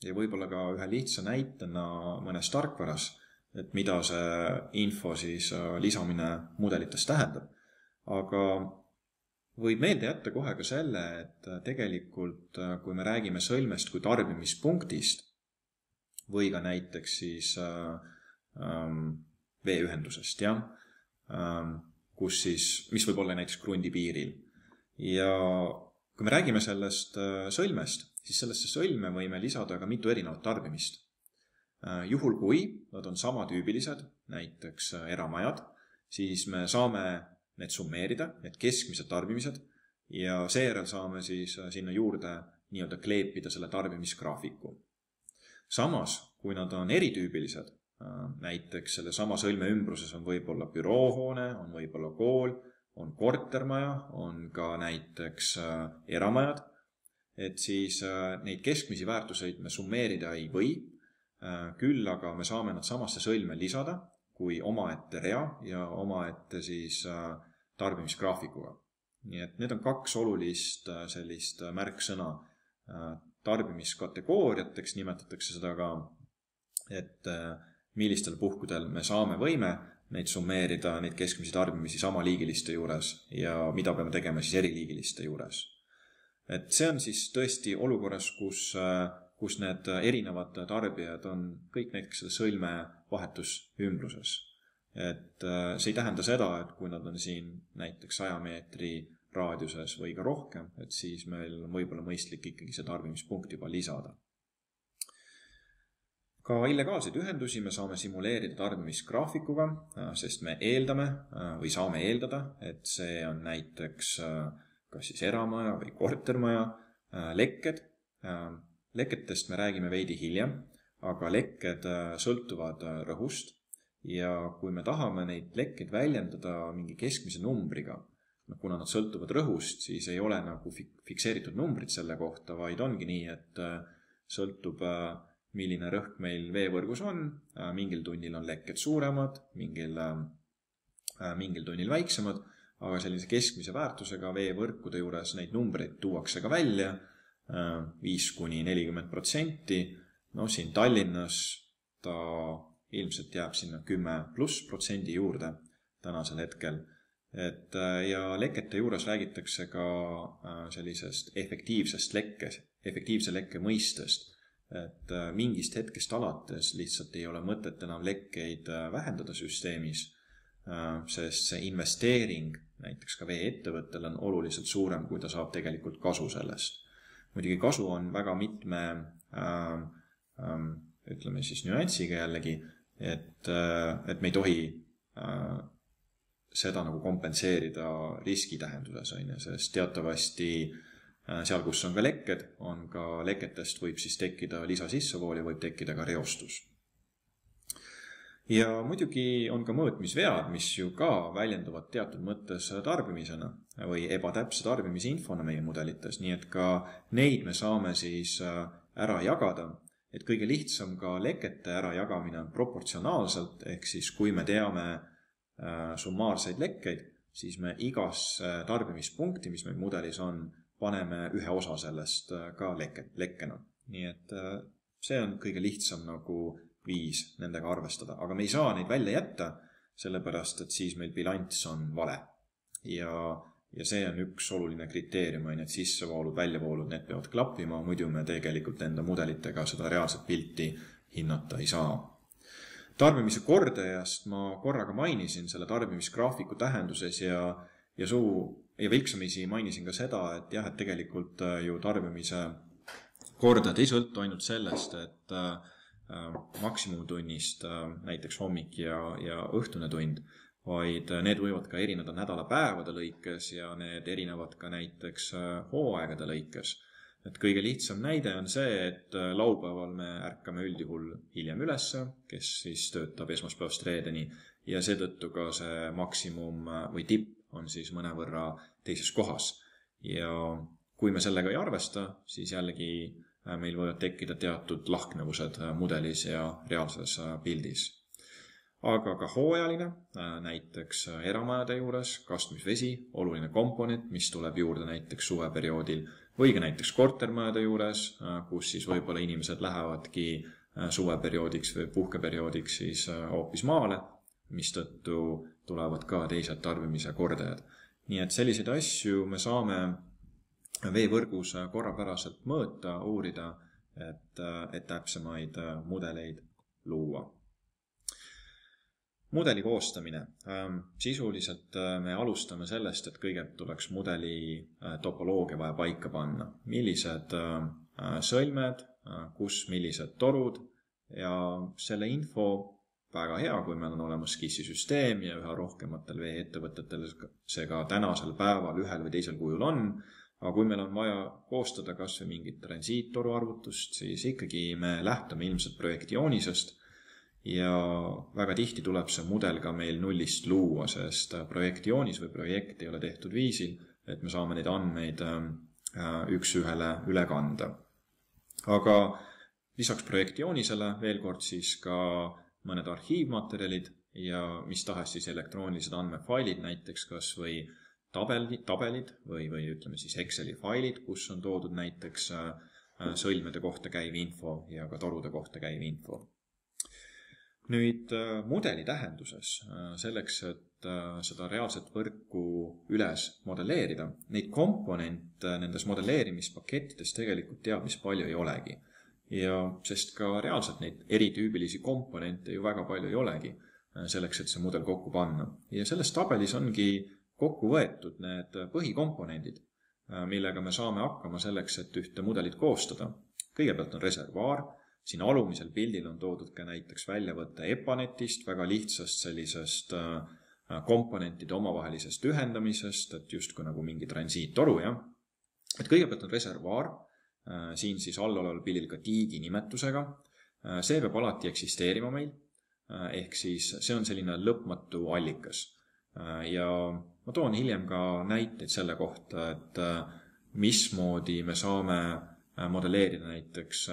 S1: ja võib-olla ka ühe lihtsa näitena mõnes tarkvaras, et mida see info siis äh, lisamine mudelites tähendab. Aga võib meelde jätta kohe ka selle, et tegelikult kui me räägime sõlmest kui tarbimispunktist, või ka näiteks siis äh, ähm, veeühendusest, jah ähm,, kus siis, mis võib olla näiteks krundi piiril. ja kui me räägime sellest äh, sõlmest, siis sellesse sõlme võime lisada ka mitu erinevat tarbimist äh,. juhul, kui nad on samatüübilised, näiteks äh, eramajad, siis me saame need summeerida, need keskmised tarbimised, ja seejärel saame siis äh, sinna juurde nii-öelda kleepida selle tarbimisgraafiku. Samas, kui nad on eritüübilised, äh, näiteks sellesama sõlme ümbruses on võib-olla büroohoone, on võib-olla kool, on kortermaja, on ka näiteks äh, eramajad, et siis äh, neid keskmisi väärtuseid me summeerida ei või, küll aga me saame nad samasse sõlme lisada kui omaette rea ja omaette siis tarbimisgraafikuga. nii et need on kaks olulist sellist märksõna tarbimiskategooriateks nimetatakse seda ka, et äh, millistel puhkudel me saame võime neid summeerida, neid keskmisi tarbimisi samaliigiliste juures ja mida peame tegema siis eriliigiliste juures. et see on siis tõesti olukorras, kus, äh, kus need erinevad tarbijad on kõik näiteks selle sõlme vahetuümbruses. Et äh, see ei tähenda seda, et kui nad on siin näiteks saja meetri raadiuses või ka rohkem, et siis meil on võib-olla mõistlik ikkagi see tarbimispunkt juba lisada. ka illegaalseid ühendusi me saame simuleerida tarbimisgraafikuga, äh, sest me eeldame äh, või saame eeldada, et see on näiteks kas siis eramaja või kortermaja lekked. leketest me räägime veidi hiljem, aga lekked sõltuvad rõhust ja kui me tahame neid lekkeid väljendada mingi keskmise numbriga, noh, kuna nad sõltuvad rõhust, siis ei ole nagu fikseeritud numbrit selle kohta, vaid ongi nii, et äh, sõltub, äh, milline rõhk meil veevõrgus on, äh, mingil tunnil on lekked suuremad, mingil, mingil tunnil väiksemad, aga sellise keskmise väärtusega veevõrkude juures neid numbreid tuuakse ka välja, viis kuni nelikümmend protsenti, no siin Tallinnas ta ilmselt jääb sinna kümme pluss protsendi juurde tänasel hetkel et äh, ja lekete juures räägitakse ka äh, sellisest efektiivsest lekkes, efektiivse lekke mõistest. et äh, mingist hetkest alates lihtsalt ei ole mõtet enam lekkeid vähendada süsteemis, sest see investeering näiteks ka veeettevõttel on oluliselt suurem, kui ta saab tegelikult kasu sellest. muidugi kasu on väga mitme äh, äh, ütleme siis nüansiga jällegi, et, et me ei tohi äh, seda nagu kompenseerida riski tähenduses, on ju, sest teatavasti äh, seal, kus on ka lekked, on ka leketest võib siis tekkida lisasissevool ja võib tekkida ka reostus. ja muidugi on ka mõõtmisvead, mis ju ka väljenduvad teatud mõttes tarbimisena või ebatäpse tarbimisinfona meie mudelites, nii et ka neid me saame siis äh, ära jagada et kõige lihtsam ka lekete ärajagamine on proportsionaalselt, ehk siis kui me teame Äh, summaarseid lekkeid, siis me igasse tarbimispunkti, mis meil mudelis on, paneme ühe osa sellest äh, ka leke, lekkena. nii et äh, see on kõige lihtsam nagu viis nendega arvestada, aga me ei saa neid välja jätta, sellepärast et siis meil bilanss on vale. ja, ja see on üks oluline kriteerium, on ju, et sissevoolud, väljavoolud, need peavad klappima, muidu me tegelikult enda mudelitega seda reaalset pilti hinnata ei saa. Tarbimise kordajast ma korraga mainisin selle tarbimisgraafiku tähenduses ja, ja suu ja vilksamisi mainisin ka seda, et jah, et tegelikult äh, ju tarbimise kordajad ei sõltu ainult sellest, et äh, äh maksimumtunnist äh, näiteks hommik ja, ja õhtune tund, vaid need võivad ka erineda nädalapäevade lõikes ja need erinevad ka näiteks hooaegade lõikes et kõige lihtsam näide on see, et äh, laupäeval me ärkame üldjuhul hiljem ülesse, kes siis töötab esmaspäevast reedeni ja seetõttu ka see maksimum äh, või tipp on siis mõnevõrra teises kohas. ja kui me sellega ei arvesta, siis jällegi äh, meil võivad tekkida teatud lahknevused mudelis ja reaalses pildis. Aga ka hooajaline, näiteks eramajade juures kastmisvesi, oluline komponent, mis tuleb juurde näiteks suveperioodil või ka näiteks kortermajade juures, äh, kus siis võib-olla inimesed lähevadki äh, suveperioodiks või puhkeperioodiks siis äh, hoopis maale, mistõttu tulevad ka teised tarbimise kordajad. nii et selliseid asju me saame veevõrgus korrapäraselt mõõta, uurida, et, et täpsemaid mudeleid luua mudeli koostamine. Ähm, sisuliselt äh, me alustame sellest, et kõigepealt tuleks mudeli äh, topoloogia vaja paika panna. millised äh, sõlmed, kus millised torud ja selle info väga hea, kui meil on olemas skissi süsteem ja üha rohkematel veeettevõtetel see ka tänasel päeval ühel või teisel kujul on, aga kui meil on vaja koostada kas või mingit transiittoru arvutust, siis ikkagi me lähtume ilmselt projekti joonisest ja väga tihti tuleb see mudel ka meil nullist luua, sest projektjoonis või projekt ei ole tehtud viisil, et me saame neid andmeid äh, üks-ühele üle kanda. aga lisaks projektjoonisele veel kord siis ka mõned arhiivmaterjalid ja mis tahes siis elektroonilised andmefailid, näiteks kas või tabel, tabelid või, või ütleme siis Exceli failid, kus on toodud näiteks äh, sõlmede kohta käiv info ja ka torude kohta käiv info nüüd äh, mudeli tähenduses, äh, selleks, et äh, seda reaalset võrku üles modelleerida, neid komponente nendes modelleerimispakettides tegelikult teab mis palju ei olegi. ja sest ka reaalselt neid eritüübilisi komponente ju väga palju ei olegi, selleks, et see mudel kokku panna. ja selles tabelis ongi kokku võetud need põhikomponendid, millega me saame hakkama selleks, et ühte mudelit koostada. kõigepealt on reservuaar siin alumisel pildil on toodud ka näiteks väljavõte EPANetist, väga lihtsast sellisest äh, komponentide omavahelisest ühendamisest, et justkui nagu mingi transiittoru, jah. et kõigepealt on reservuaar, äh, siin siis alloleval pildil ka tiigi nimetusega. Äh, see peab alati eksisteerima meil, ehk siis see on selline lõpmatu allikas. ja ma toon hiljem ka näiteid selle kohta, et mismoodi me saame modelleerida näiteks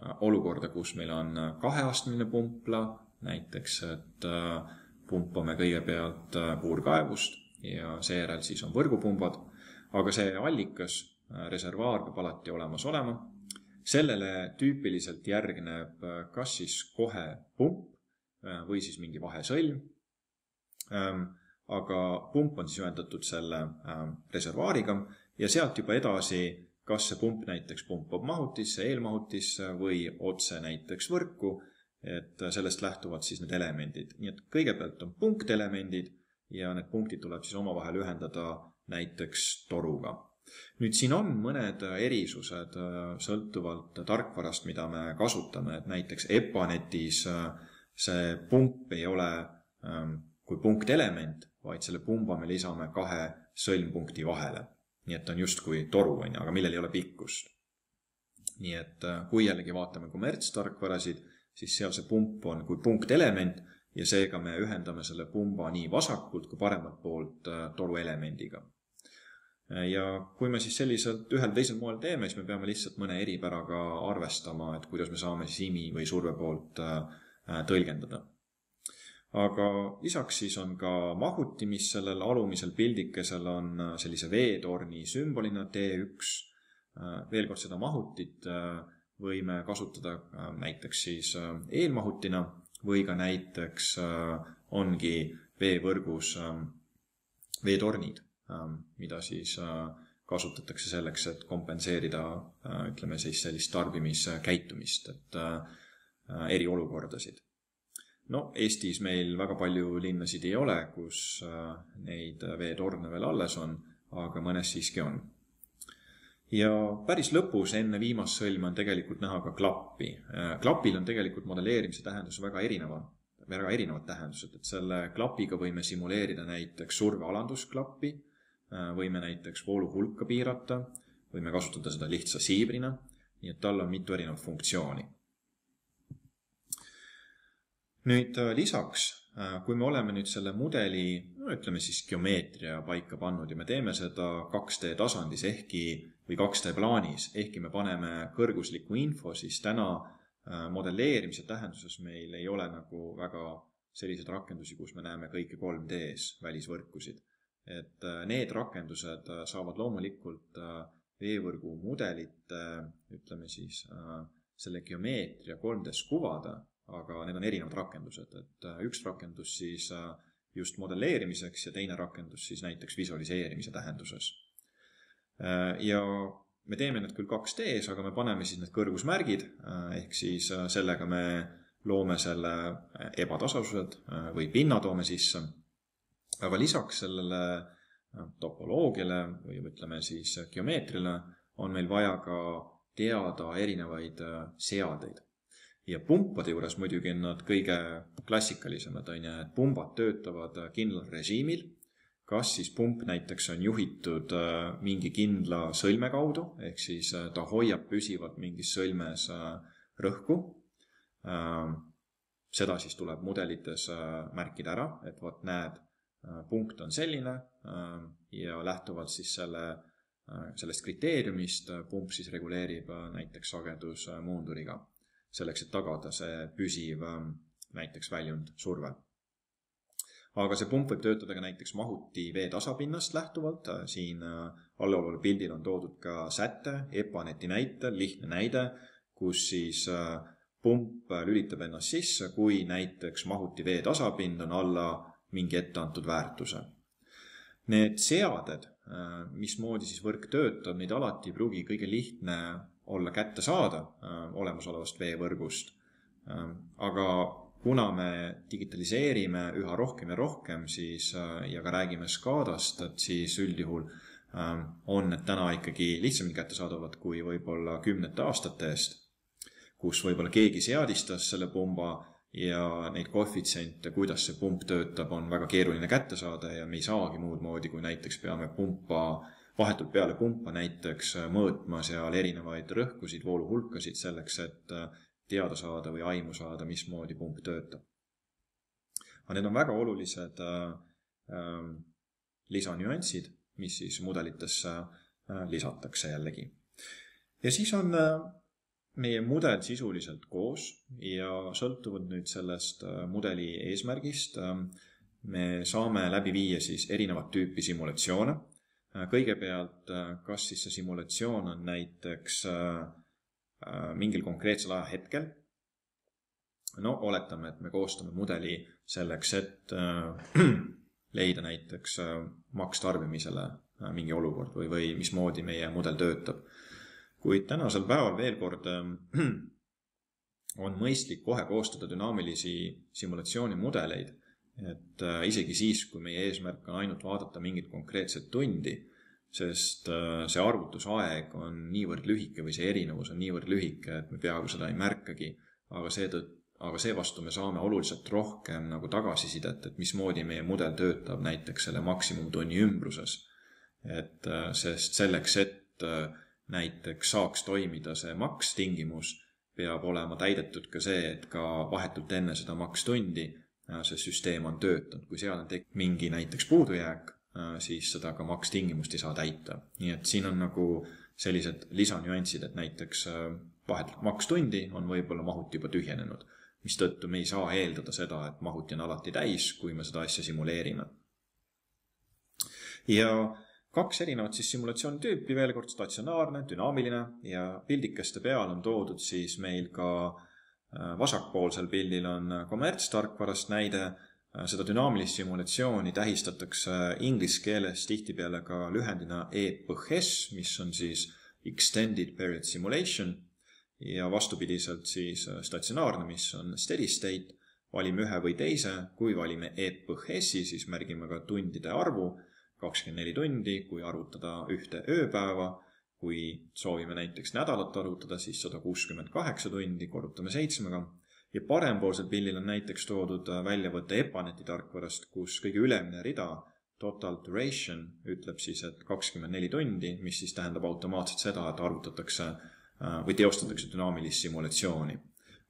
S1: Äh, olukorda, kus meil on äh, kaheastmeline pumpla, näiteks et äh, pumpame kõigepealt puurkaevust ja seejärel siis on võrgupumbad, aga see allikas, reservuaar peab alati olemas olema. sellele tüüpiliselt järgneb kas siis kohe pump või siis mingi vahesõlm. Ähm, aga pump on siis ühendatud selle reservuaariga ja sealt juba edasi kas see pump näiteks pumpab mahutisse, eelmahutisse või otse näiteks võrku, et sellest lähtuvad siis need elemendid. nii et kõigepealt on punktelemendid ja need punktid tuleb siis omavahel ühendada näiteks toruga. nüüd siin on mõned erisused äh, sõltuvalt tarkvarast, mida me kasutame, et näiteks EPANetis äh, see pump ei ole ähm, kui punktelement, vaid selle pumba me lisame kahe sõlmpunkti vahele nii et ta on justkui toru, on ju, aga millel ei ole pikkust. nii et äh, kui jällegi vaatame kommertstarkvarasid, siis seal see pump on kui punktelement ja seega me ühendame selle pumba nii vasakult kui paremalt poolt äh, toru elemendiga. ja kui me siis selliselt ühel teisel moel teeme, siis me peame lihtsalt mõne eripäraga arvestama, et kuidas me saame siis imi või surve poolt äh, tõlgendada aga lisaks siis on ka mahuti, mis sellel alumisel pildikesel on äh, sellise veetorni sümbolina T1. Äh, veel kord seda mahutit äh, võime kasutada näiteks siis eelmahutina või ka näiteks ongi veevõrgus veetornid, mida siis kasutatakse selleks, et kompenseerida ütleme siis sellist tarbimiskäitumist, et eriolukordasid no Eestis meil väga palju linnasid ei ole, kus äh, neid veetorne veel alles on, aga mõnes siiski on. ja päris lõpus, enne viimast sõlme on tegelikult näha ka klappi. Äh, klapil on tegelikult modelleerimise tähendus väga erineva, väga erinevad tähendused, et selle klapiga võime simuleerida näiteks survealandusklappi, võime näiteks vooluhulka piirata, võime kasutada seda lihtsa siibrina, nii et tal on mitu erinevat funktsiooni. Nüüd lisaks, kui me oleme nüüd selle mudeli, no ütleme siis geomeetria paika pannud ja me teeme seda 2D tasandis ehkki või 2D plaanis, ehkki me paneme kõrguslikku info, siis täna Äh, modelleerimise tähenduses meil ei ole nagu väga selliseid rakendusi, kus me näeme kõike 3D-s välisvõrkusid. et äh, need rakendused äh, saavad loomulikult veevõrgu mudelite, ütleme siis, selle geomeetria 3D-s kuvada, aga need on erinevad rakendused, et üks rakendus siis just modelleerimiseks ja teine rakendus siis näiteks visualiseerimise tähenduses. ja me teeme need küll 2D-s, aga me paneme siis need kõrgusmärgid, äh, ehk siis äh, sellega me loome selle äh, ebatasasused või pinna toome sisse. aga lisaks sellele topoloogiale või ütleme siis geomeetriale on meil vaja ka teada erinevaid seadeid. Ja pumpade juures muidugi on nad kõige klassikalisemad, on ju, et pumbad töötavad kindlal režiimil kas siis pump näiteks on juhitud äh, mingi kindla sõlme kaudu, ehk siis äh, ta hoiab püsivalt mingis sõlmes äh, rõhku. seda siis tuleb mudelites märkida ära, et vot näed, punkt on selline ja lähtuvalt siis selle, sellest kriteeriumist pump siis reguleerib näiteks sagedusmuunduriga, selleks et tagada see püsiv näiteks väljundsurve aga see pump võib töötada ka näiteks mahuti vee tasapinnast lähtuvalt, siin äh, allaoleval pildil on toodud ka säte EPANET-i näitel, lihtne näide, kus siis äh, pump lülitab ennast sisse, kui näiteks mahuti vee tasapind on alla mingi etteantud väärtuse. Need seaded, äh, mismoodi siis võrk töötab, neid alati ei pruugi kõige lihtne olla kätte saada olemasolevast veevõrgust. aga kuna me digitaliseerime üha rohkem ja rohkem, siis äh, ja ka räägime SCADA-st, et siis üldjuhul ähm, on need täna ikkagi lihtsamini kättesaadavad kui võib-olla kümnete aastate eest, kus võib-olla keegi seadistas selle pumba ja neid koefitsiente, kuidas see pump töötab, on väga keeruline kätte saada ja me ei saagi muud moodi, kui näiteks peame pumpa, vahetult peale pumpa näiteks mõõtma seal erinevaid rõhkusid, vooluhulkasid selleks, et äh, teada saada või aimu saada, mismoodi pump töötab. aga need on väga olulised äh, äh, lisanüansid, mis siis mudelitesse äh, lisatakse jällegi. ja siis on äh, meie mudel sisuliselt koos ja sõltuvalt nüüd sellest äh, mudeli eesmärgist äh, me saame läbi viia siis erinevat tüüpi simulatsioone. Kõigepealt, kas siis see simulatsioon on näiteks äh, Äh, mingil konkreetsel ajahetkel. no oletame, et me koostame mudeli selleks, et äh, leida näiteks äh, maks tarbimisele mingi olukord või, või mismoodi meie mudel töötab. kuid tänasel päeval veel kord on mõistlik kohe koostada dünaamilisi simulatsioonimudeleid, et isegi siis, kui meie eesmärk on ainult vaadata mingit konkreetset tundi sest äh, see arvutusaeg on niivõrd lühike või see erinevus on niivõrd lühike, et me peaaegu seda ei märkagi, aga seetõttu, aga seevastu me saame oluliselt rohkem nagu tagasisidet, et mismoodi meie mudel töötab näiteks selle maksimumtunni ümbruses. et äh, sest selleks, et äh, näiteks saaks toimida see maks tingimus, peab olema täidetud ka see, et ka vahetult enne seda makstundi see süsteem on töötanud, kui seal on tekkinud mingi näiteks puudujääk Äh, siis seda ka makstingimust ei saa täita. nii et siin on nagu sellised lisanüansid, et näiteks äh, vahetult makstundi on võib-olla mahuti juba tühjenenud, mistõttu me ei saa eeldada seda, et mahuti on alati täis, kui me seda asja simuleerime. ja kaks erinevat siis simulatsiooni tüüpi, veel kord statsionaarne, dünaamiline ja pildikeste peal on toodud siis meil ka äh, vasakpoolsel pildil on kommertstarkvarast näide. Äh, seda dünaamilist simulatsiooni tähistatakse inglise keeles tihtipeale ka lühendina EPHS, mis on siis Extended Period Simulation. Ja vastupidiselt siis äh, statsionaarne, mis on steady state. valime ühe või teise, kui valime EPHS-i, siis märgime ka tundide arvu, kakskümmend neli tundi, kui arvutada ühte ööpäeva, kui soovime näiteks nädalat arvutada, siis sada kuuskümmend kaheksa tundi, korrutame seitsmega ja parempoolsel pildil on näiteks toodud väljavõte Epaneti tarkvarast, kus kõige ülemine rida, total duration, ütleb siis, et kakskümmend neli tundi, mis siis tähendab automaatselt seda, et arvutatakse või teostatakse dünaamilist simulatsiooni.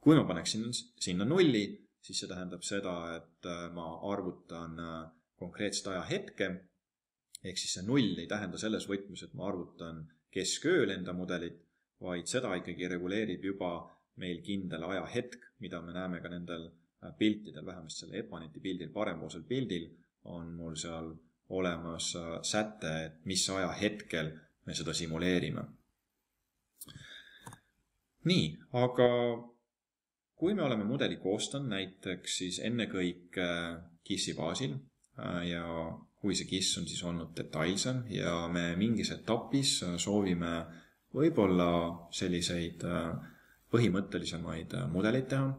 S1: kui ma paneksin sinna nulli, siis see tähendab seda, et ma arvutan konkreetset ajahetke, ehk siis see null ei tähenda selles võtmes, et ma arvutan keskööl enda mudelit, vaid seda ikkagi reguleerib juba meil kindel ajahetk, mida me näeme ka nendel äh, piltidel, vähemasti selle Epaneti pildil, parempoolsel pildil on mul seal olemas äh, säte, et mis ajahetkel me seda simuleerime. nii, aga kui me oleme mudeli koostanud näiteks siis ennekõike KISS-i baasil äh, ja kui see KISS on siis olnud detailsem ja me mingis etapis soovime võib-olla selliseid põhimõttelisemaid mudeleid teha,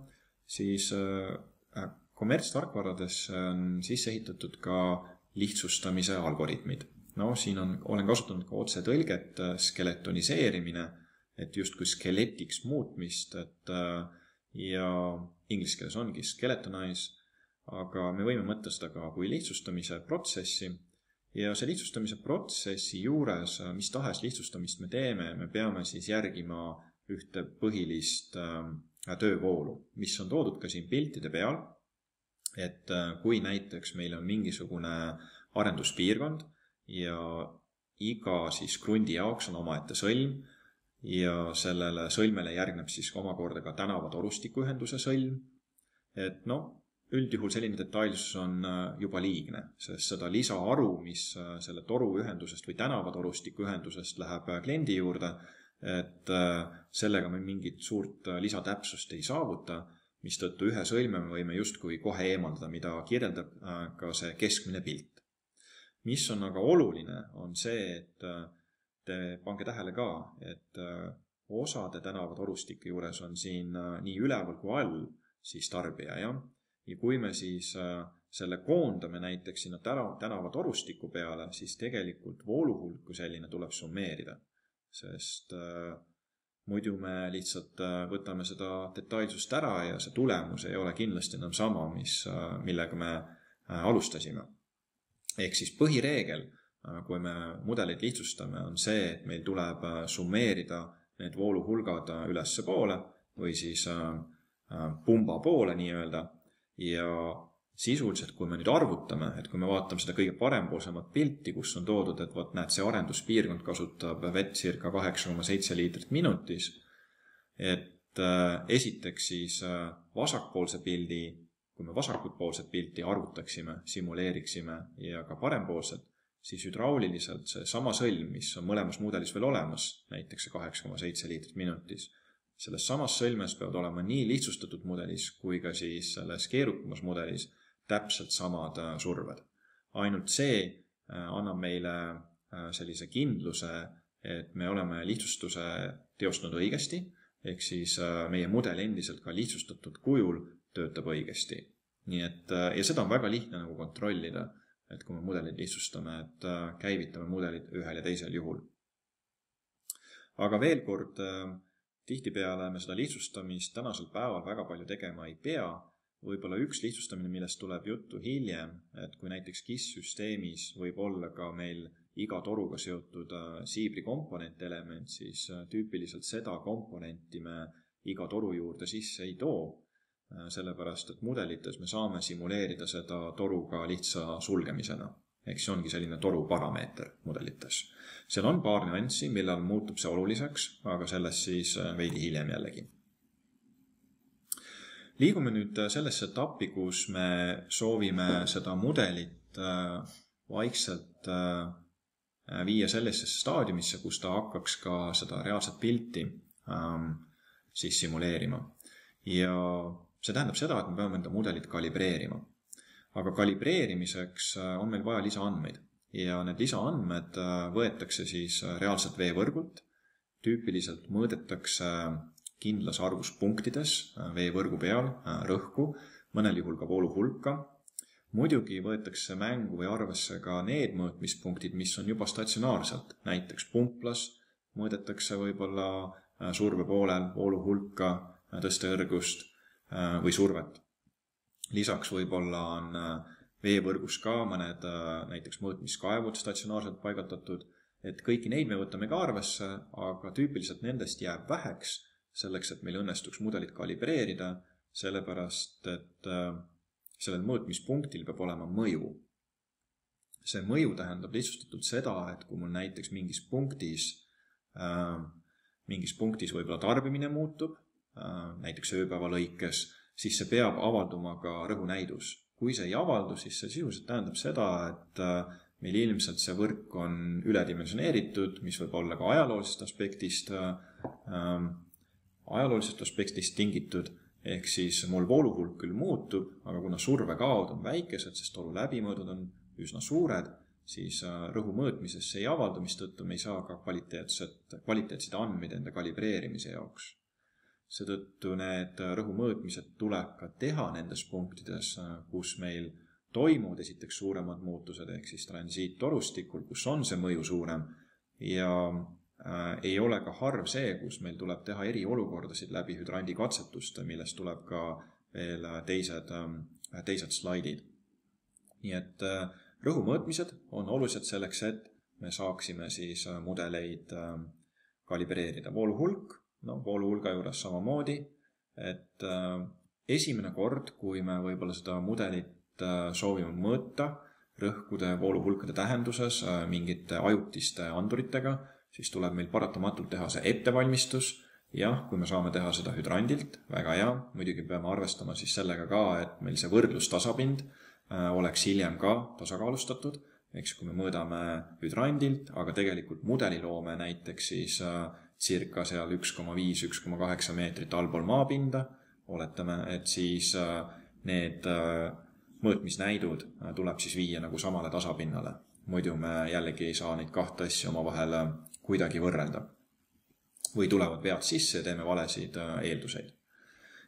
S1: siis äh, kommertstarkvaradesse on sisse ehitatud ka lihtsustamise algoritmid. no siin on, olen kasutanud ka otsetõlget äh, skeletoniseerimine, et justkui skeletiks muutmist, et äh, ja inglise keeles ongi skeletonize, aga me võime mõtta seda ka kui lihtsustamise protsessi ja see lihtsustamise protsessi juures, mis tahes lihtsustamist me teeme, me peame siis järgima ühte põhilist äh, töövoolu, mis on toodud ka siin piltide peal. et äh, kui näiteks meil on mingisugune arenduspiirkond ja iga siis krundi jaoks on omaette sõlm ja sellele sõlmele järgneb siis omakorda ka tänava-torustikuühenduse sõlm. et noh, üldjuhul selline detailsus on äh, juba liigne, sest seda lisaaru, mis selle toruühendusest või tänavatorustikuühendusest läheb kliendi juurde, et äh, sellega me mingit suurt äh, lisatäpsust ei saavuta, mistõttu ühe sõlme me võime justkui kohe eemaldada, mida kirjeldab äh, ka see keskmine pilt. mis on aga oluline, on see, et te pange tähele ka, et osade tänavatolustike juures on siin nii üleval kui all siis tarbija, jah. Ja kui me siis selle koondame näiteks sinna tänava, tänavatorustiku peale, siis tegelikult vooluhulk kui selline tuleb summeerida sest äh, muidu me lihtsalt äh, võtame seda detailsust ära ja see tulemus ei ole kindlasti enam sama, mis, äh, millega me alustasime. ehk siis põhireegel, kui me mudeleid lihtsustame, on see, et meil tuleb summeerida need vooluhulgad ülespoole või siis pumba poole nii-öelda ja sisuliselt, kui me nüüd arvutame, et kui me vaatame seda kõige parempoolsemat pilti, kus on toodud, et vot näed, see arenduspiirkond kasutab vett circa kaheksa koma seitse liitrit minutis, et äh, esiteks siis äh, vasakpoolse pildi, kui me vasakutpoolset pilti arvutaksime, simuleeriksime ja ka parempoolset, siis hüdrauliliselt seesama sõlm, mis on mõlemas mudelis veel olemas, näiteks see kaheksa koma seitse liitrit minutis, selles samas sõlmes peavad olema nii lihtsustatud mudelis kui ka siis selles keerukamas mudelis täpselt samad äh, surved. ainult see äh, annab meile äh, sellise kindluse, et me oleme lihtsustuse teostanud õigesti, ehk siis meie mudel endiselt ka lihtsustatud kujul töötab õigesti. nii et, ja seda on väga lihtne nagu kontrollida, et kui me mudelit lihtsustame, et käivitame mudelid ühel ja teisel juhul. aga veel kord, tihtipeale me seda lihtsustamist tänasel päeval väga palju tegema ei pea võib-olla üks lihtsustamine, millest tuleb juttu hiljem, et kui näiteks KISS-süsteemis võib olla ka meil iga toruga seotud äh, siibri komponentelement, siis äh, tüüpiliselt seda komponenti me iga toru juurde sisse ei too, äh, sellepärast et mudelites me saame simuleerida seda toruga lihtsa sulgemisena. Ehk see ongi selline toru parameeter mudelites. seal on paar nüanssi, millal muutub see oluliseks, aga sellest siis veidi hiljem jällegi liigume nüüd äh, sellesse etappi, kus me soovime seda mudelit äh, vaikselt äh, viia sellisesse staadiumisse, kus ta hakkaks ka seda reaalset pilti ähm, siis simuleerima. ja see tähendab seda, et me peame enda mudelit kalibreerima. Aga kalibreerimiseks on meil vaja lisaandmeid ja need lisaandmed võetakse siis reaalselt veevõrgult. tüüpiliselt mõõdetakse kindlas arvus punktides äh, veevõrgu peal äh, rõhku, mõnel juhul ka voolu hulka. muidugi võetakse mängu või arvesse ka need mõõtmispunktid, mis on juba statsionaarselt, näiteks pumplas mõõdetakse võib-olla äh, surve poolel voolu hulka, tõstekõrgust, või survet. Lisaks võib-olla on veevõrgus ka mõned näiteks mõõtmiskaevud statsionaarselt paigatatud, et kõiki neid me võtame ka arvesse, aga tüüpiliselt nendest jääb väheks selleks, et meil õnnestuks mudelit kalibreerida, sellepärast et sellel mõõtmispunktil peab olema mõju. see mõju tähendab lihtsustatult seda, et kui mul näiteks mingis punktis äh,, mingis punktis võib-olla tarbimine muutub äh,, näiteks ööpäeva lõikes, siis see peab avalduma ka rõhunäidus. kui see ei avaldu, siis see sisuliselt tähendab seda, et äh, meil ilmselt see võrk on üledimensioneeritud, mis võib olla ka ajaloolisest aspektist äh,, äh ajaloolisest aspektist tingitud ehk siis mul vooluhulk küll muutub, aga kuna survekaod on väikesed, sest toru läbimõõdud on üsna suured, siis äh, rõhu mõõtmises see ei avaldu, mistõttu me ei saa ka kvaliteetset, kvaliteetseid andmeid enda kalibreerimise jaoks. Seetõttu need äh, rõhu mõõtmised tuleb ka teha nendes punktides, äh, kus meil toimuvad esiteks suuremad muutused, ehk siis transiittorustikul, kus on see mõju suurem ja Äh, ei ole ka harv see, kus meil tuleb teha eriolukordasid läbi hüdrandi katsetuste, millest tuleb ka veel äh, teised, ähm, teised slaidid. nii et äh, rõhu mõõtmised on olulised selleks, et me saaksime siis mudeleid ähm, kalibreerida. vooluhulk, no vooluhulga juures samamoodi, et esimene kord, kui me võib-olla seda mudelit soovime mõõta rõhkude, vooluhulkade tähenduses mingite ajutiste anduritega, siis tuleb meil paratamatult teha see ettevalmistus. jah, kui me saame teha seda hüdrandilt, väga hea, muidugi peame arvestama siis sellega ka, et meil see võrdlustasapind äh, oleks hiljem ka tasakaalustatud. eks kui me mõõdame hüdrandilt, aga tegelikult mudeli loome näiteks siis äh, circa seal üks koma viis, üks koma kaheksa meetrit allpool maapinda, oletame, et siis äh, need mõõtmisnäidud tuleb siis viia nagu samale tasapinnale. muidu me jällegi ei saa neid kahte asja omavahel kuidagi võrrelda. või tulevad vead sisse ja teeme valesid äh, eelduseid.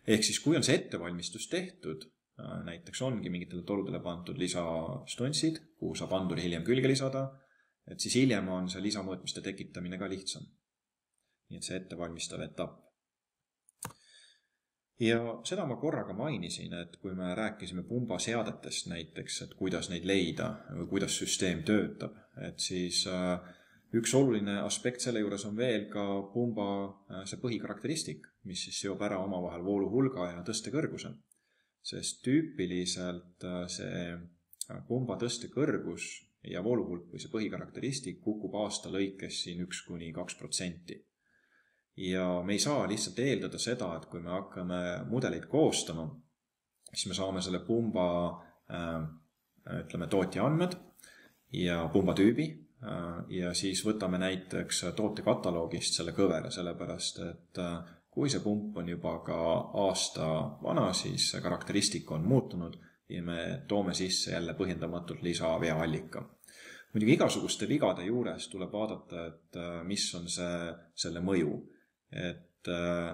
S1: ehk siis, kui on see ettevalmistus tehtud, äh, näiteks ongi mingitele torudele pandud lisastuntsid, kuhu saab anduri hiljem külge lisada, et siis hiljem on see lisamõõtmiste tekitamine ka lihtsam. Nii et see ettevalmistav etapp ja seda ma korraga mainisin, et kui me rääkisime pumbaseadetest näiteks, et kuidas neid leida või kuidas süsteem töötab, et siis äh, üks oluline aspekt selle juures on veel ka pumba äh, see põhikarakteristik, mis siis seob ära omavahel voolu hulga ja tõstekõrguse. sest tüüpiliselt äh, see pumba tõstekõrgus ja vooluhulk või see põhikarakteristik kukub aasta lõikes siin üks kuni kaks protsenti. Ja me ei saa lihtsalt eeldada seda, et kui me hakkame mudeleid koostama, siis me saame selle pumba ütleme, tootja andmed ja pumba tüübi Äh, ja siis võtame näiteks tootekataloogist selle kõvera, sellepärast et äh, kui see pump on juba ka aasta vana, siis see karakteristik on muutunud ja me toome sisse jälle põhjendamatult lisaveeallika. muidugi igasuguste vigade juures tuleb vaadata, et äh, mis on see, selle mõju. Et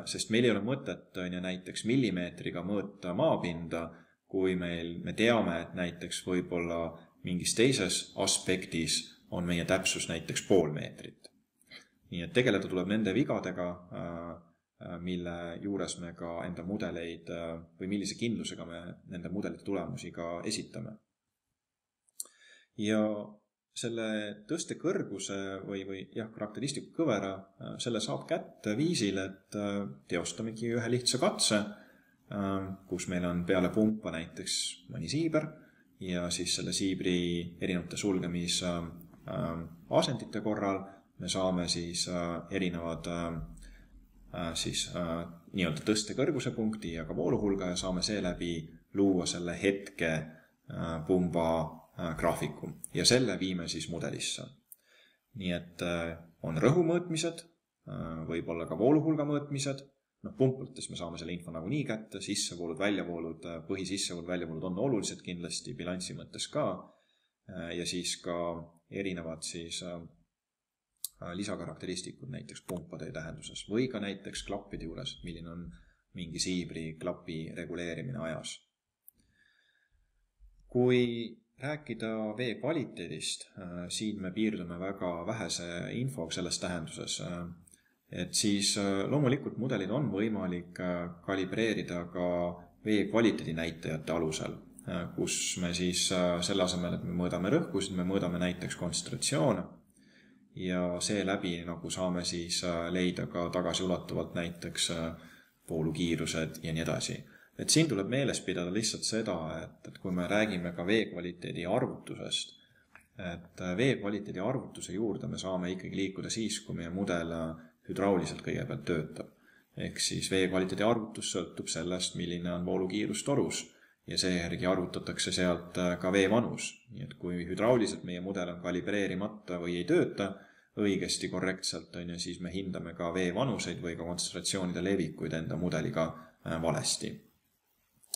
S1: sest meil ei ole mõtet, on ju, näiteks millimeetriga mõõta maapinda, kui meil, me teame, et näiteks võib-olla mingis teises aspektis on meie täpsus näiteks pool meetrit. nii et tegeleda tuleb nende vigadega, äh, äh, mille juures me ka enda mudeleid äh, või millise kindlusega me nende mudelite tulemusi ka esitame. ja selle tõstekõrguse või, või jah, karakteristiku kõvera, selle saab kätte viisil, et teostamegi ühe lihtsa katse, kus meil on peale pumpa näiteks mõni siiber ja siis selle siibri erinevate sulgemis Ähm, asendite korral me saame siis äh, erinevad äh, siis äh, nii-öelda tõstekõrguse punkti ja ka vooluhulga ja saame seeläbi luua selle hetke pumba graafiku ja selle viime siis mudelisse. nii et on rõhu mõõtmised, võib-olla ka vooluhulga mõõtmised, noh, pumplutes me saame selle info nagunii kätte, sissevoolud, väljavoolud, põhisissevoolud, väljavoolud on olulised kindlasti bilansi mõttes ka ja siis ka erinevad siis äh, äh, lisakarakteristikud näiteks pumpade tähenduses või ka näiteks klappide juures, milline on mingi siibri klapi reguleerimine ajas. kui rääkida vee kvaliteedist, äh, siin me piirdume väga vähese infoga selles tähenduses, et siis loomulikult mudelid on võimalik kalibreerida ka vee kvaliteedi näitajate alusel, kus me siis selle asemel, et me mõõdame rõhkusid, me mõõdame näiteks kontsentratsioone ja seeläbi nagu saame siis leida ka tagasiulatuvalt näiteks voolukiirused ja nii edasi et siin tuleb meeles pidada lihtsalt seda, et, et kui me räägime ka vee kvaliteedi arvutusest, et vee kvaliteedi arvutuse juurde me saame ikkagi liikuda siis, kui meie mudel hüdrauliselt kõigepealt töötab. ehk siis vee kvaliteedi arvutus sõltub sellest, milline on voolukiirus torus ja seejärgi arvutatakse sealt ka vee vanus. nii et kui hüdrauliselt meie mudel on kalibreerimata või ei tööta õigesti, korrektselt, on ju, siis me hindame ka vee vanuseid või ka kontsentratsioonide levikuid enda mudeliga äh, valesti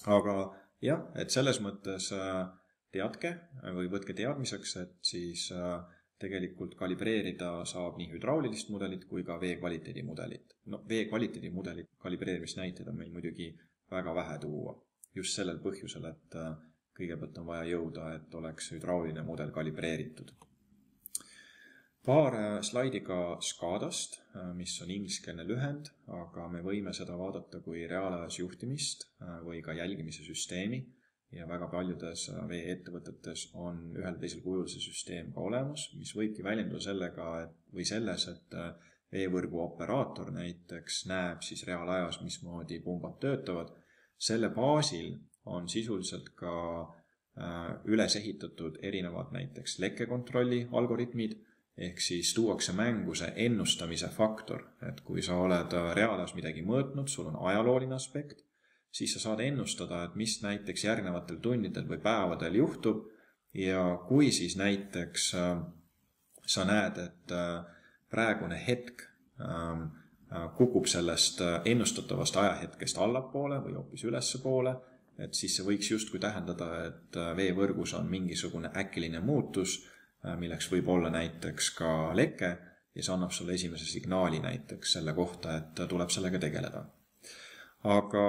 S1: aga jah, et selles mõttes äh, teadke või võtke teadmiseks, et siis äh, tegelikult kalibreerida saab nii hüdraulilist mudelit kui ka vee kvaliteedi mudelit. no vee kvaliteedi mudelit kalibreerimisnäiteid on meil muidugi väga vähe tuua. just sellel põhjusel, et äh, kõigepealt on vaja jõuda, et oleks hüdrauliline mudel kalibreeritud paar äh, slaidi ka SCADA-st, äh, mis on ingliskeelne lühend, aga me võime seda vaadata kui reaalajas juhtimist äh, või ka jälgimise süsteemi ja väga paljudes veeettevõtetes on ühel teisel kujul see süsteem ka olemas, mis võibki väljenduda sellega, et või selles, et veevõrgu operaator näiteks näeb siis reaalajas, mismoodi pumbad töötavad. selle baasil on sisuliselt ka üles ehitatud erinevad näiteks lekkekontrolli algoritmid ehk siis tuuakse mängu see ennustamise faktor, et kui sa oled reaalajas midagi mõõtnud, sul on ajalooline aspekt, siis sa saad ennustada, et mis näiteks järgnevatel tundidel või päevadel juhtub. Ja kui siis näiteks äh, sa näed, et äh, praegune hetk ähm, äh, kukub sellest ennustatavast ajahetkest allapoole või hoopis ülespoole, et siis see võiks justkui tähendada, et veevõrgus on mingisugune äkiline muutus Äh, milleks võib olla näiteks ka leke ja see annab sulle esimese signaali näiteks selle kohta, et tuleb sellega tegeleda. aga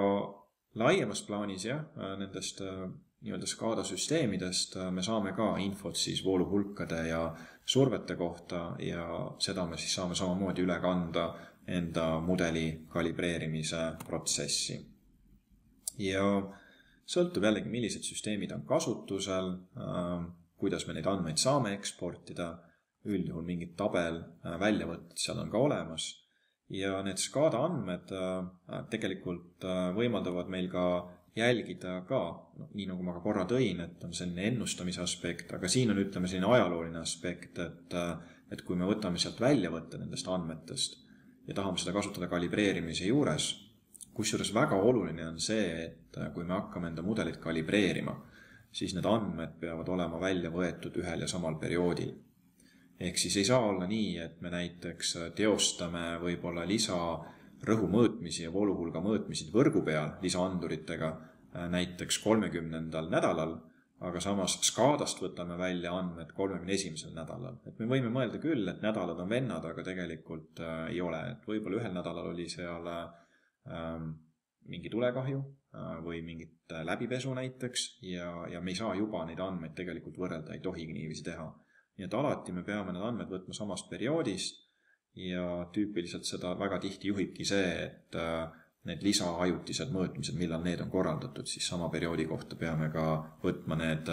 S1: laiemas plaanis jah, äh, nendest äh, nii-öelda SCADA süsteemidest me saame ka infot siis vooluhulkade ja survete kohta ja seda me siis saame samamoodi üle kanda enda mudeli kalibreerimise protsessi. ja sõltub jällegi, millised süsteemid on kasutusel kuidas me neid andmeid saame eksportida, üldjuhul mingid tabelväljavõtted seal on ka olemas. Ja need SCADA andmed äh, tegelikult äh, võimaldavad meil ka jälgida ka, noh, nii nagu ma ka korra tõin, et on selline ennustamise aspekt, aga siin on, ütleme, selline ajalooline aspekt, et äh, et kui me võtame sealt väljavõtte nendest andmetest ja tahame seda kasutada kalibreerimise juures, kusjuures väga oluline on see, et kui me hakkame enda mudelit kalibreerima, siis need andmed peavad olema välja võetud ühel ja samal perioodil. ehk siis ei saa olla nii, et me näiteks teostame võib-olla lisarõhu mõõtmisi ja vooluhulga mõõtmisi võrgu peal lisaanduritega äh, näiteks kolmekümnendal nädalal, aga samas SCADA-st võtame välja andmed kolmekümne esimesel nädalal. et me võime mõelda küll, et nädalad on vennad, aga tegelikult äh, ei ole, et võib-olla ühel nädalal oli seal äh, mingi tulekahju äh, või mingit äh, läbipesu näiteks ja, ja me ei saa juba neid andmeid tegelikult võrrelda, ei tohigi niiviisi teha. nii et alati me peame need andmed võtma samast perioodist ja tüüpiliselt seda väga tihti juhibki see, et äh, need lisaajutised mõõtmised, millal need on korraldatud, siis sama perioodi kohta peame ka võtma need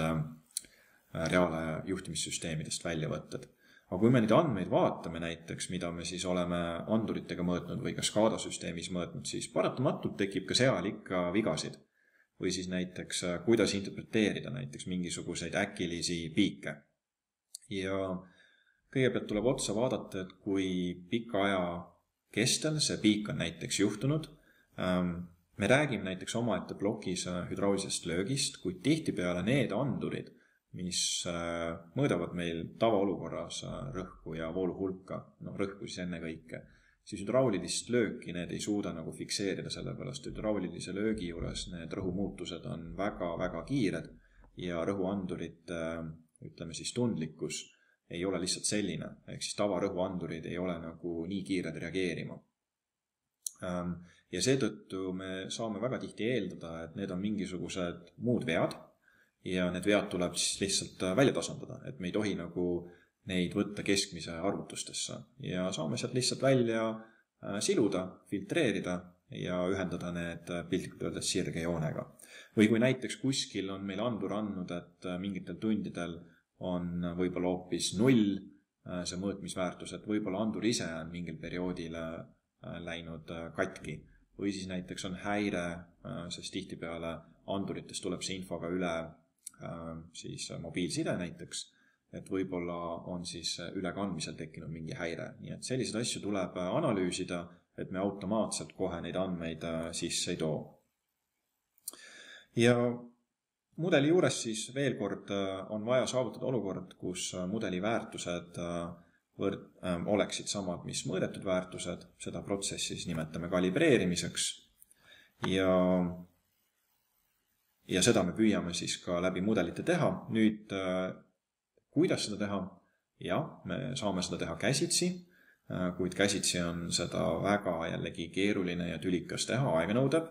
S1: reaalaja juhtimissüsteemidest väljavõtted aga kui me neid andmeid vaatame näiteks, mida me siis oleme anduritega mõõtnud või ka SCADA süsteemis mõõtnud, siis paratamatult tekib ka seal ikka vigasid. või siis näiteks, äh, kuidas interpreteerida näiteks mingisuguseid äkilisi piike. ja kõigepealt tuleb otsa vaadata, et kui pika aja kestel see piik on näiteks juhtunud, ähm, me räägime näiteks omaette plokis äh, hüdraulilisest löögist, kuid tihtipeale need andurid mis äh, mõõdavad meil tavaolukorras äh, rõhku ja vooluhulka, noh rõhku siis ennekõike, siis hüdraulilist lööki need ei suuda nagu fikseerida, sellepärast hüdraulilise löögi juures need rõhumuutused on väga-väga kiired ja rõhuandurite ütleme siis tundlikkus ei ole lihtsalt selline, ehk siis tavarõhuandurid ei ole nagu nii kiired reageerima. Ähm, ja seetõttu me saame väga tihti eeldada, et need on mingisugused muud vead ja need vead tuleb siis lihtsalt äh, välja tasandada, et me ei tohi nagu neid võtta keskmise arvutustesse ja saame sealt lihtsalt välja siluda, filtreerida ja ühendada need piltlikult öeldes sirge joonega. või kui näiteks kuskil on meil andur andnud, et mingitel tundidel on võib-olla hoopis null see mõõtmisväärtus, et võib-olla andur ise on mingil perioodil läinud katki või siis näiteks on häire, sest tihtipeale anduritest tuleb see info ka üle siis mobiilside näiteks et võib-olla on siis ülekandmisel tekkinud mingi häire, nii et selliseid asju tuleb analüüsida, et me automaatselt kohe neid andmeid äh, sisse ei too. ja mudeli juures siis veel kord äh, on vaja saavutada olukord, kus äh, mudeli väärtused võrd-, oleksid samad, mis mõõdetud väärtused, seda protsessi siis nimetame kalibreerimiseks. Ja ja seda me püüame siis ka läbi mudelite teha. nüüd kuidas seda teha? jah, me saame seda teha käsitsi, äh, kuid käsitsi on seda väga jällegi keeruline ja tülikas teha, aeganõudev.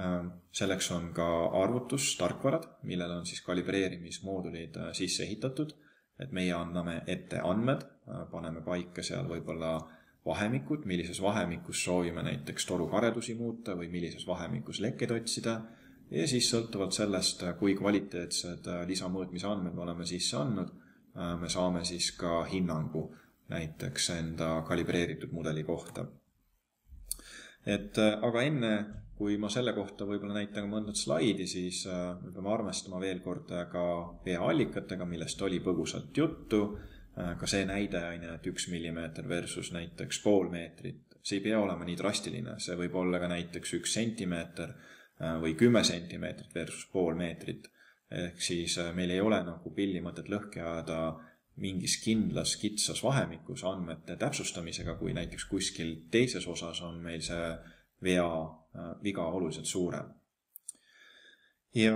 S1: Äh, selleks on ka arvutustarkvarad, millele on siis kalibreerimismoodulid äh, sisse ehitatud, et meie anname ette andmed, paneme paika seal võib-olla vahemikud, millises vahemikus soovime näiteks toru karedusi muuta või millises vahemikus lekkeid otsida ja siis sõltuvalt sellest, kui kvaliteetsed äh, lisamõõtmise andmed me oleme sisse andnud, äh, me saame siis ka hinnangu näiteks enda kalibreeritud mudeli kohta. et äh, aga enne, kui ma selle kohta võib-olla näitan mõnda slaidi, siis me peame arvestama veel kord ka veaallikatega, millest oli põgusalt juttu. ka see näide on ju, et üks millimeeter versus näiteks pool meetrit, see ei pea olema nii drastiline, see võib olla ka näiteks üks sentimeeter Äh, või kümme sentimeetrit versus pool meetrit. ehk siis äh, meil ei ole nagu pilli mõtet lõhki ajada mingis kindlas kitsas vahemikus andmete täpsustamisega, kui näiteks kuskil teises osas on meil see vea, äh, viga oluliselt suurem. ja,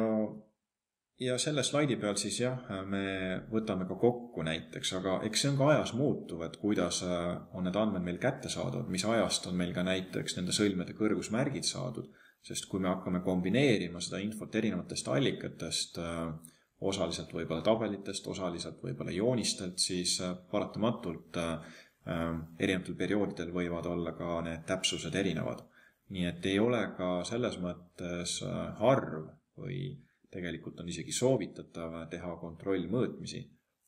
S1: ja selle slaidi peal siis jah, me võtame ka kokku näiteks, aga eks see on ka ajas muutuv, et kuidas on need andmed meil kättesaadavad, mis ajast on meil ka näiteks nende sõlmede kõrgusmärgid saadud sest kui me hakkame kombineerima seda infot erinevatest allikatest, äh, osaliselt võib-olla tabelitest, osaliselt võib-olla joonistelt, siis äh, paratamatult äh, erinevatel perioodidel võivad olla ka need täpsused erinevad. nii et ei ole ka selles mõttes harv või tegelikult on isegi soovitatav teha kontrollmõõtmisi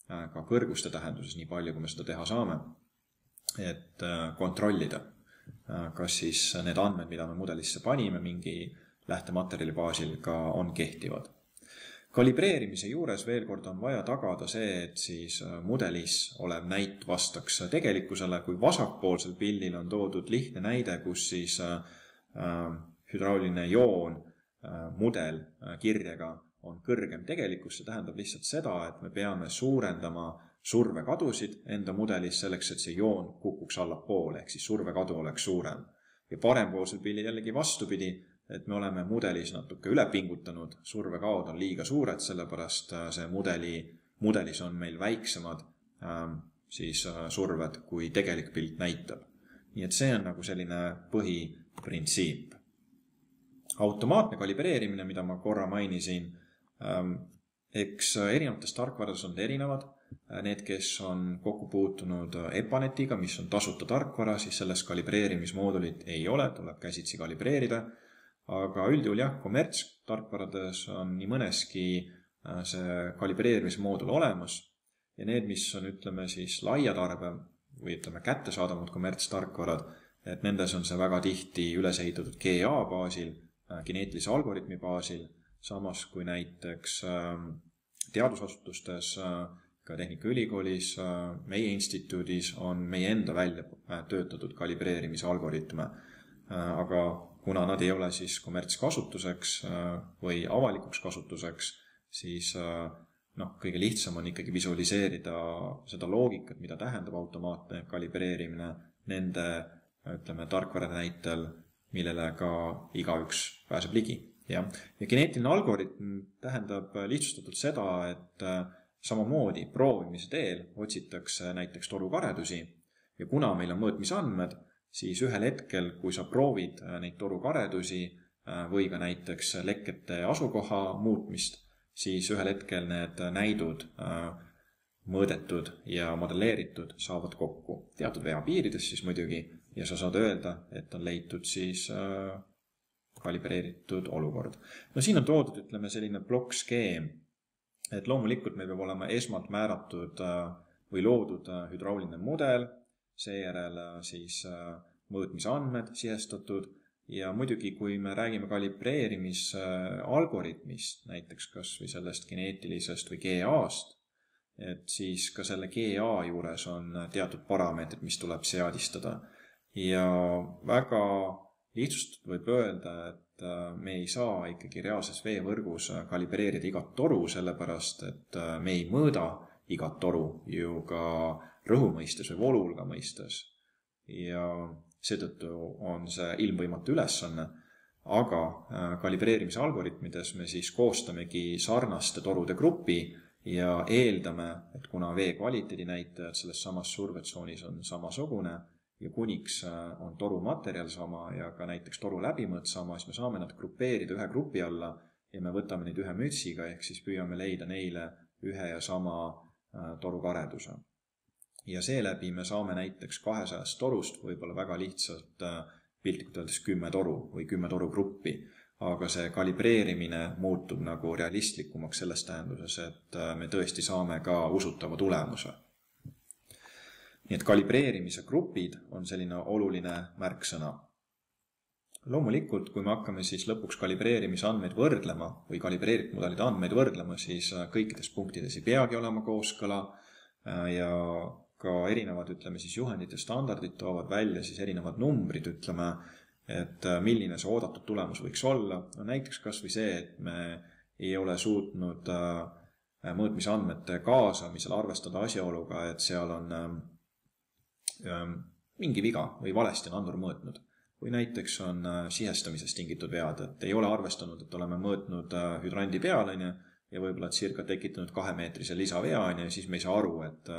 S1: ka kõrguste tähenduses, nii palju, kui me seda teha saame, et kontrollida kas siis need andmed, mida me mudelisse panime mingi lähtematerjali baasil, ka on kehtivad. kalibreerimise juures veel kord on vaja tagada see, et siis äh, mudelis olev näit vastaks tegelikkusele, kui vasakpoolsel pildil on toodud lihtne näide, kus siis äh, hüdrauliline joon, mudel kirjega on kõrgem tegelikkus, see tähendab lihtsalt seda, et me peame suurendama survekadusid enda mudelis selleks, et see joon kukuks allapoole, ehk siis survekadu oleks suurem. ja parempoolsel pildil jällegi vastupidi, et me oleme mudelis natuke üle pingutanud, survekaod on liiga suured, sellepärast äh, see mudeli, mudelis on meil väiksemad ähm, siis äh, surved, kui tegelik pilt näitab. nii et see on nagu selline põhiprintsiip. automaatne kalibreerimine, mida ma korra mainisin ähm,, eks äh, erinevates tarkvarades on erinevad Äh, need, kes on kokku puutunud äh, EPANETiga, mis on tasuta tarkvara, siis selles kalibreerimismoodulit ei ole, tuleb käsitsi kalibreerida. aga üldjuhul jah, kommertstarkvarades on nii mõneski äh, see kalibreerimismoodul olemas ja need, mis on, ütleme siis laia tarbe või ütleme, kättesaadavad kommertstarkvarad, et nendes on see väga tihti üles ehitatud GA baasil, geneetilise algoritmi baasil, samas kui näiteks ähm, teadusasutustes äh, ka Tehnikaülikoolis, äh, meie instituudis on meie enda välja äh, töötatud kalibreerimise algoritme. Äh, aga kuna nad ei ole siis kommertskasutuseks või avalikuks kasutuseks, siis noh, kõige lihtsam on ikkagi visualiseerida seda loogikat, mida tähendab automaatne kalibreerimine nende ütleme, tarkvarade näitel, millele ka igaüks pääseb ligi, jah. ja geneetiline algoritm tähendab lihtsustatult seda, et samamoodi proovimise teel otsitakse näiteks torukaredusi ja kuna meil on mõõtmisandmed, siis ühel hetkel, kui sa proovid äh, neid torukaredusi äh, või ka näiteks lekkete asukoha muutmist, siis ühel hetkel need näidud äh, mõõdetud ja modelleeritud saavad kokku. teatud vea piirides siis muidugi ja sa saad öelda, et on leitud siis kalibreeritud olukord. no siin on toodud, ütleme, selline plokkskeem, et loomulikult meil peab olema esmalt määratud või loodud hüdrauliline mudel, seejärel siis mõõtmisandmed sisestatud ja muidugi, kui me räägime kalibreerimisalgoritmist, näiteks kas või sellest geneetilisest või GA-st, et siis ka selle GA juures on teatud parameetrid, mis tuleb seadistada. ja väga lihtsustatult võib öelda, et äh, me ei saa ikkagi reaalses veevõrgus kalibreerida igat toru, sellepärast et äh, me ei mõõda igat toru ju ka rõhu mõistes või voolulga mõistes. ja seetõttu on see ilmvõimatu ülesanne, aga äh, kalibreerimise algoritmides me siis koostamegi sarnaste torude grupi ja eeldame, et kuna vee kvaliteedi näitajad selles samas survetsoonis on samasugune ja kuniks äh, on toru materjal sama ja ka näiteks toru läbimõõt sama, siis me saame nad grupeerida ühe grupi alla ja me võtame neid ühe mütsiga, ehk siis püüame leida neile ühe ja sama äh, toru kareduse ja seeläbi me saame näiteks kahesajast torust võib-olla väga lihtsalt äh, piltlikult öeldes kümme toru või kümme torugruppi. aga see kalibreerimine muutub nagu realistlikumaks selles tähenduses, et me tõesti saame ka usutava tulemuse. Nii et kalibreerimise grupid on selline oluline märksõna. loomulikult, kui me hakkame siis lõpuks kalibreerimise andmeid võrdlema või kalibreeritud mudelide andmeid võrdlema, siis äh, kõikides punktides ei peagi olema kooskõla ja ka erinevad, ütleme siis juhendite standardid toovad välja siis erinevad numbrid, ütleme, et äh, milline see oodatud tulemus võiks olla. no näiteks kas või see, et me ei ole suutnud äh, mõõtmisandmete kaasamisel arvestada asjaoluga, et seal on ähm, mingi viga või valesti on andur mõõtnud. või näiteks on äh, sihestamisest tingitud vead, et ei ole arvestanud, et oleme mõõtnud hüdrandi peal, on ju, ja võib-olla circa tekitanud kahemeetrise lisavea, on ju, siis me ei saa aru, et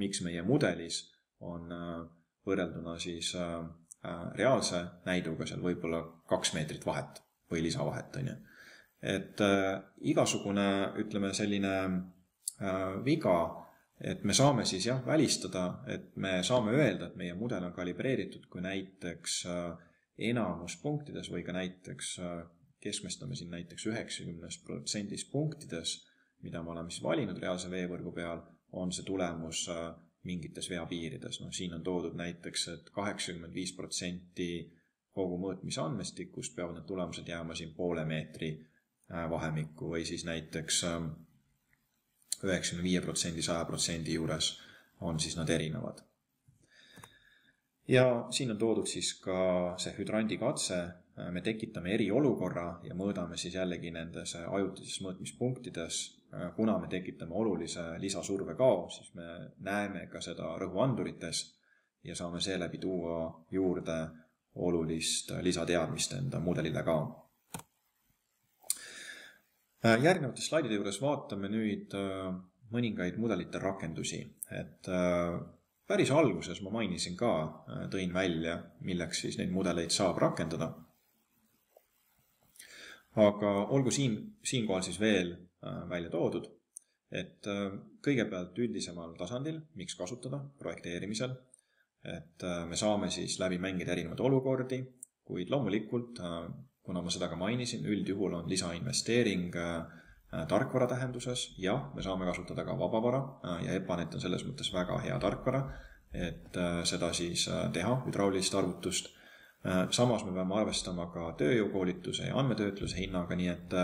S1: miks meie mudelis on äh, võrrelduna siis äh, äh, reaalse näiduga seal võib-olla kaks meetrit vahet või lisavahet, on ju. et igasugune, ütleme, selline viga, et me saame siis jah, välistada, et me saame öelda, et meie mudel on kalibreeritud, kui näiteks enamus punktides või ka näiteks keskmistame siin näiteks üheksakümnes protsendis punktides, mida me oleme siis valinud reaalse veevõrgu peal on see tulemus äh, mingites veapiirides, noh siin on toodud näiteks et, et kaheksakümmend viis protsenti kogu mõõtmise andmestikust peavad need tulemused jääma siin poole meetri äh, vahemikku või siis näiteks ähm, üheksakümne viie protsendi, saja protsendi juures on siis nad erinevad. ja siin on toodud siis ka see hüdrandi katse, me tekitame eriolukorra ja mõõdame siis jällegi nendes ajutises mõõtmispunktides kuna me tekitame olulise lisasurve kao, siis me näeme ka seda rõhuandurites ja saame seeläbi tuua juurde olulist lisateadmist enda mudelile ka. Äh, järgnevate slaidide juures vaatame nüüd äh, mõningaid mudelite rakendusi, et päris alguses ma mainisin ka, tõin välja, milleks siis neid mudeleid saab rakendada. aga olgu siin, siinkohal siis veel Äh, välja toodud. et äh, kõigepealt üldisemal tasandil, miks kasutada projekteerimisel, et äh, me saame siis läbi mängida erinevaid olukordi, kuid loomulikult, kuna ma seda ka mainisin, üldjuhul on lisainvesteering tarkvara tähenduses, jah, me saame kasutada ka vabavara ja EPANET on selles mõttes väga hea tarkvara, et seda siis teha, hüdraulilist arvutust. samas me peame arvestama ka tööjõukoolituse ja andmetöötluse hinnaga, nii et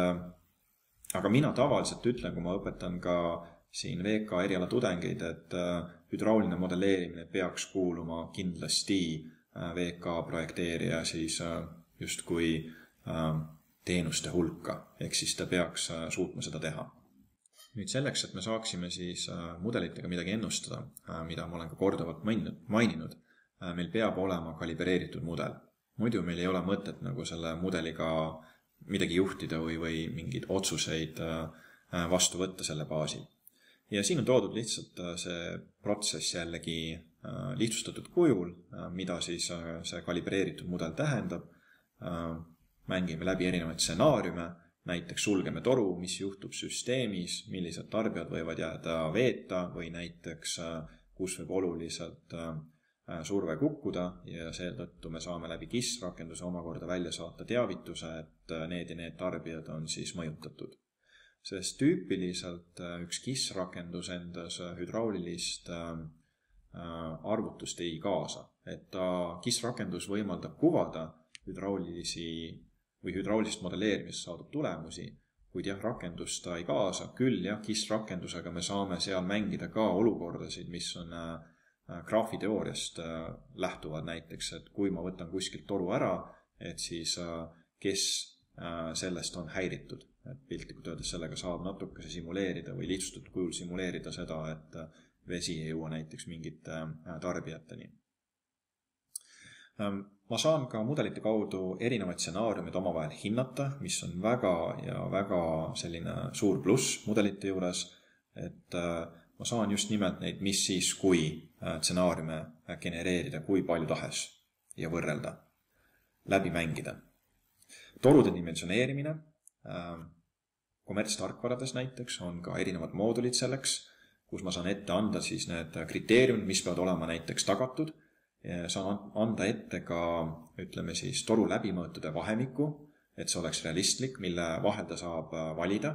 S1: aga mina tavaliselt ütlen, kui ma õpetan ka siin VK eriala tudengeid, et äh, hüdrauliline modelleerimine peaks kuuluma kindlasti äh, VK projekteerija siis äh, justkui teenuste hulka, ehk siis ta peaks suutma seda teha. nüüd selleks, et me saaksime siis mudelitega midagi ennustada, mida ma olen ka korduvalt maininud, meil peab olema kalibreeritud mudel. muidu meil ei ole mõtet nagu selle mudeliga midagi juhtida või, või mingeid otsuseid äh, vastu võtta selle baasil. ja siin on toodud lihtsalt äh, see protsess jällegi äh, lihtsustatud kujul, mida siis see kalibreeritud mudel tähendab. Mängime läbi erinevaid stsenaariume, näiteks sulgeme toru, mis juhtub süsteemis, millised tarbijad võivad jääda veeta või näiteks kus võib oluliselt surve kukkuda ja seetõttu me saame läbi KISS rakenduse omakorda välja saata teavituse, et need ja need tarbijad on siis mõjutatud. sest tüüpiliselt üks KISS rakendus endas hüdraulilist arvutust ei kaasa, et ta, KISS rakendus võimaldab kuvada hüdraulilisi või hüdraulilisest modelleerimisest saadud tulemusi, kuid jah, rakendust ta ei kaasa, küll jah, KISS rakendusega me saame seal mängida ka olukordasid, mis on äh, äh, graafiteooriast äh, lähtuvad. Näiteks, et kui ma võtan kuskilt toru ära, et siis kes sellest on häiritud. et piltlikult öeldes sellega saab natukese simuleerida või lihtsustatud kujul simuleerida seda, et vesi ei jõua näiteks mingite tarbijateni ma saan ka mudelite kaudu erinevaid stsenaariumeid omavahel hinnata, mis on väga ja väga selline suur pluss mudelite juures, et äh, ma saan just nimelt neid mis siis, kui äh, stsenaariume genereerida kui palju tahes ja võrrelda, läbi mängida. torude dimensioneerimine, äh, kommertstarkvarades näiteks on ka erinevad moodulid selleks, kus ma saan ette anda siis need kriteeriumid, mis peavad olema näiteks tagatud saan anda ette ka ütleme siis toru läbimõõtude vahemikku, et see oleks realistlik, mille vahel ta saab äh, valida.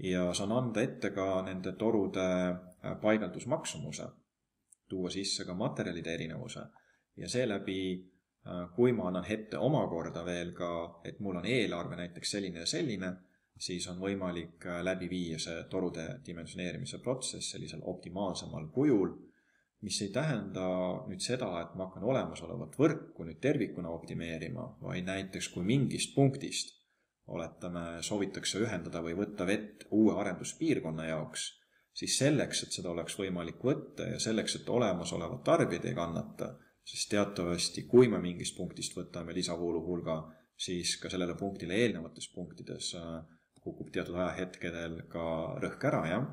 S1: Ja saan anda ette ka nende torude äh, paigaldusmaksumuse, tuua sisse ka materjalide erinevuse. Ja seeläbi, äh, kui ma annan ette omakorda veel ka, et mul on eelarve näiteks selline ja selline, siis on võimalik läbi viia see torude dimensioneerimise protsess sellisel optimaalsemal kujul mis ei tähenda nüüd seda, et ma hakkan olemasolevat võrku nüüd tervikuna optimeerima, vaid näiteks kui mingist punktist, oletame, soovitakse ühendada või võtta vett uue arenduspiirkonna jaoks, siis selleks, et seda oleks võimalik võtta ja selleks, et olemasolevad tarbijad ei kannata, sest teatavasti, kui me mingist punktist võtame lisavoolu hulga, siis ka sellele punktile eelnevates punktides äh, kukub teatud ajahetkedel ka rõhk ära, jah,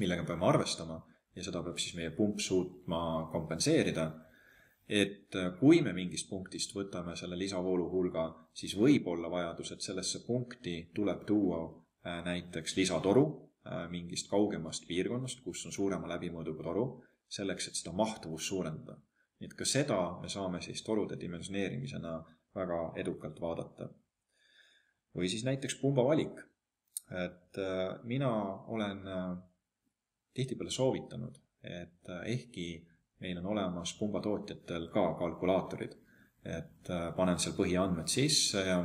S1: millega peame arvestama ja seda peab siis meie pump suutma kompenseerida. et äh, kui me mingist punktist võtame selle lisavoolu hulga, siis võib olla vajadus, et sellesse punkti tuleb tuua äh, näiteks lisatoru äh, mingist kaugemast piirkonnast, kus on suurema läbimõõduga toru, selleks, et seda mahtuvust suurendada. nii et ka seda me saame siis torude dimensioneerimisena väga edukalt vaadata. või siis näiteks pumba valik. et mina olen tihtipeale soovitanud, et äh, ehkki meil on olemas pumbatootjatel ka kalkulaatorid, et äh, panen seal põhiandmed sisse ja,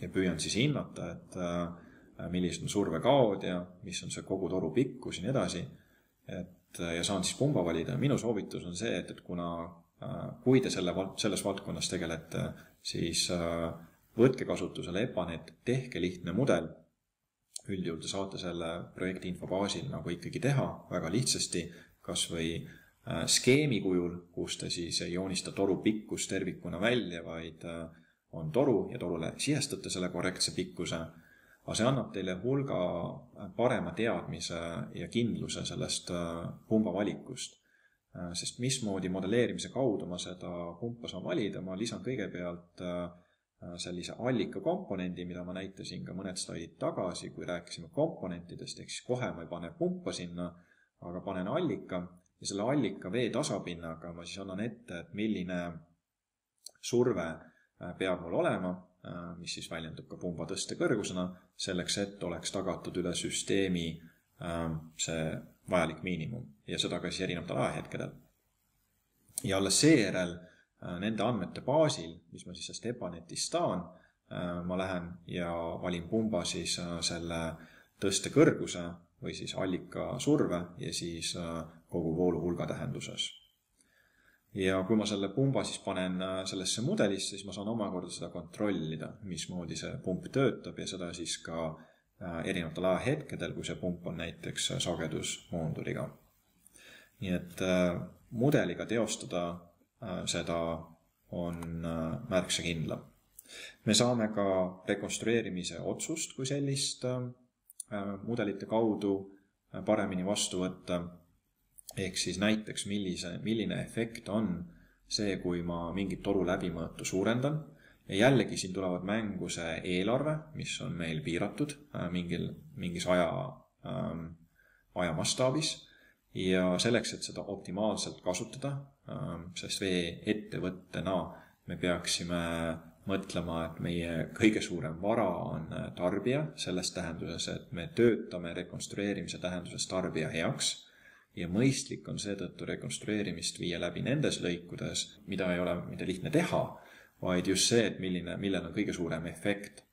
S1: ja püüan siis hinnata, et äh, millised on survekaod ja mis on see kogu toru pikkus ja nii edasi. et ja saan siis pumba valida. minu soovitus on see, et, et kuna, kui te selle, selles valdkonnas tegelete, siis võtke kasutusele EPANET, tehke lihtne mudel üldjuhul te saate selle projekti info baasil nagu ikkagi teha väga lihtsasti, kas või äh, skeemi kujul, kus te siis ei joonista toru pikkust tervikuna välja, vaid äh, on toru ja torule sihestate selle korrektse pikkuse, aga see annab teile hulga äh, parema teadmise ja kindluse sellest pumba valikust. sest mismoodi modelleerimise kaudu ma seda pumpa saan valida, ma lisan kõigepealt Äh, sellise allikakomponendi, mida ma näitasin ka mõned slaidid tagasi, kui rääkisime komponentidest, ehk siis kohe ma ei pane pumpa sinna, aga panen allika ja selle allika vee tasapinnaga ma siis annan ette, et milline surve äh, peab mul olema, äh, mis siis väljendub ka pumba tõstekõrgusena, selleks et oleks tagatud üle süsteemi see vajalik miinimum ja seda ka siis erinevatel ajahetkedel. ja alles seejärel Äh, nende andmete baasil, mis ma siis sellest EPANetist saan, äh, ma lähen ja valin pumba siis äh, selle tõstekõrguse või siis allika surve ja siis kogu voolu hulga tähenduses. ja kui ma selle pumba siis panen sellesse mudelisse, siis ma saan omakorda seda kontrollida, mismoodi see pump töötab ja seda siis ka erinevatel ajahetkedel, kui see pump on näiteks sagedusmoonduliga. nii et mudeliga teostada Äh, seda on äh, märksa kindlam. me saame ka rekonstrueerimise otsust kui sellist äh, mudelite kaudu paremini vastu võtta. ehk siis näiteks, millise, milline efekt on see, kui ma mingit toru läbimõõtu suurendan ja jällegi siin tulevad mängu see eelarve, mis on meil piiratud mingil, mingis aja ähm,, aja mastaabis ja selleks, et seda optimaalselt kasutada, sest vee-ettevõttena me peaksime mõtlema, et meie kõige suurem vara on tarbija, selles tähenduses, et me töötame rekonstrueerimise tähenduses tarbija heaks ja mõistlik on seetõttu rekonstrueerimist viia läbi nendes lõikudes, mida ei ole mitte lihtne teha, vaid just see, et milline, millel on kõige suurem efekt.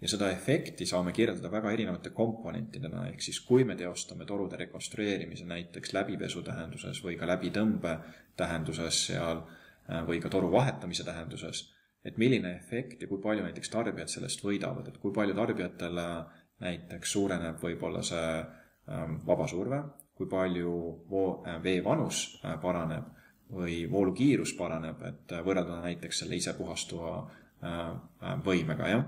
S1: Ja seda efekti saame kirjeldada väga erinevate komponentidena, ehk siis kui me teostame torude rekonstrueerimise näiteks läbipesu tähenduses või ka läbitõmbe tähenduses seal või ka toru vahetamise tähenduses et milline efekt ja kui palju näiteks tarbijad sellest võidavad, et kui palju tarbijatel näiteks suureneb võib-olla see ähm, vabasurve, kui palju voo-, äh, vee vanus äh, paraneb või voolukiirus paraneb, et äh, võrrelda näiteks selle isepuhastuva võimega, jah.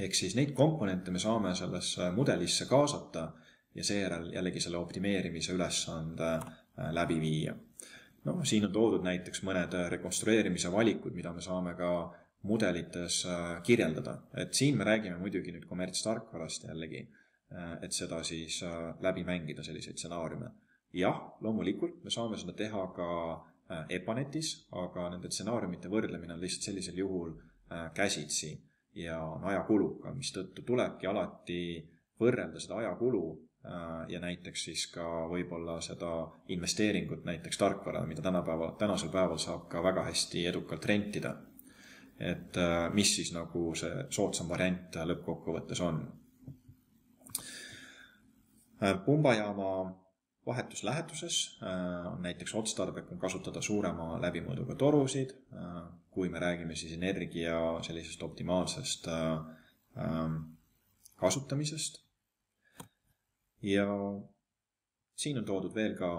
S1: Ehk siis neid komponente me saame sellesse mudelisse kaasata ja seejärel jällegi selle optimeerimise ülesande läbi viia. Noh, siin on toodud näiteks mõned äh, rekonstrueerimise valikud, mida me saame ka mudelites äh, kirjeldada, et siin me räägime muidugi nüüd kommertstarkvarast jällegi, äh, et seda siis läbi mängida, selliseid stsenaariume. jah, loomulikult me saame seda teha ka EPANetis, aga nende stsenaariumite võrdlemine on lihtsalt sellisel juhul käsitsi ja on ajakuluka, mistõttu tulebki alati võrrelda seda ajakulu Äh, ja näiteks siis ka võib-olla seda investeeringut näiteks tarkvara, mida tänapäeval, tänasel päeval saab ka väga hästi edukalt rentida. et äh, mis siis nagu see soodsam variant lõppkokkuvõttes on. Äh, pumbajaama vahetus läheduses on näiteks otstarbekam kasutada suurema läbimõõduga torusid, kui me räägime siis energia sellisest optimaalsest kasutamisest. Ja siin on toodud veel ka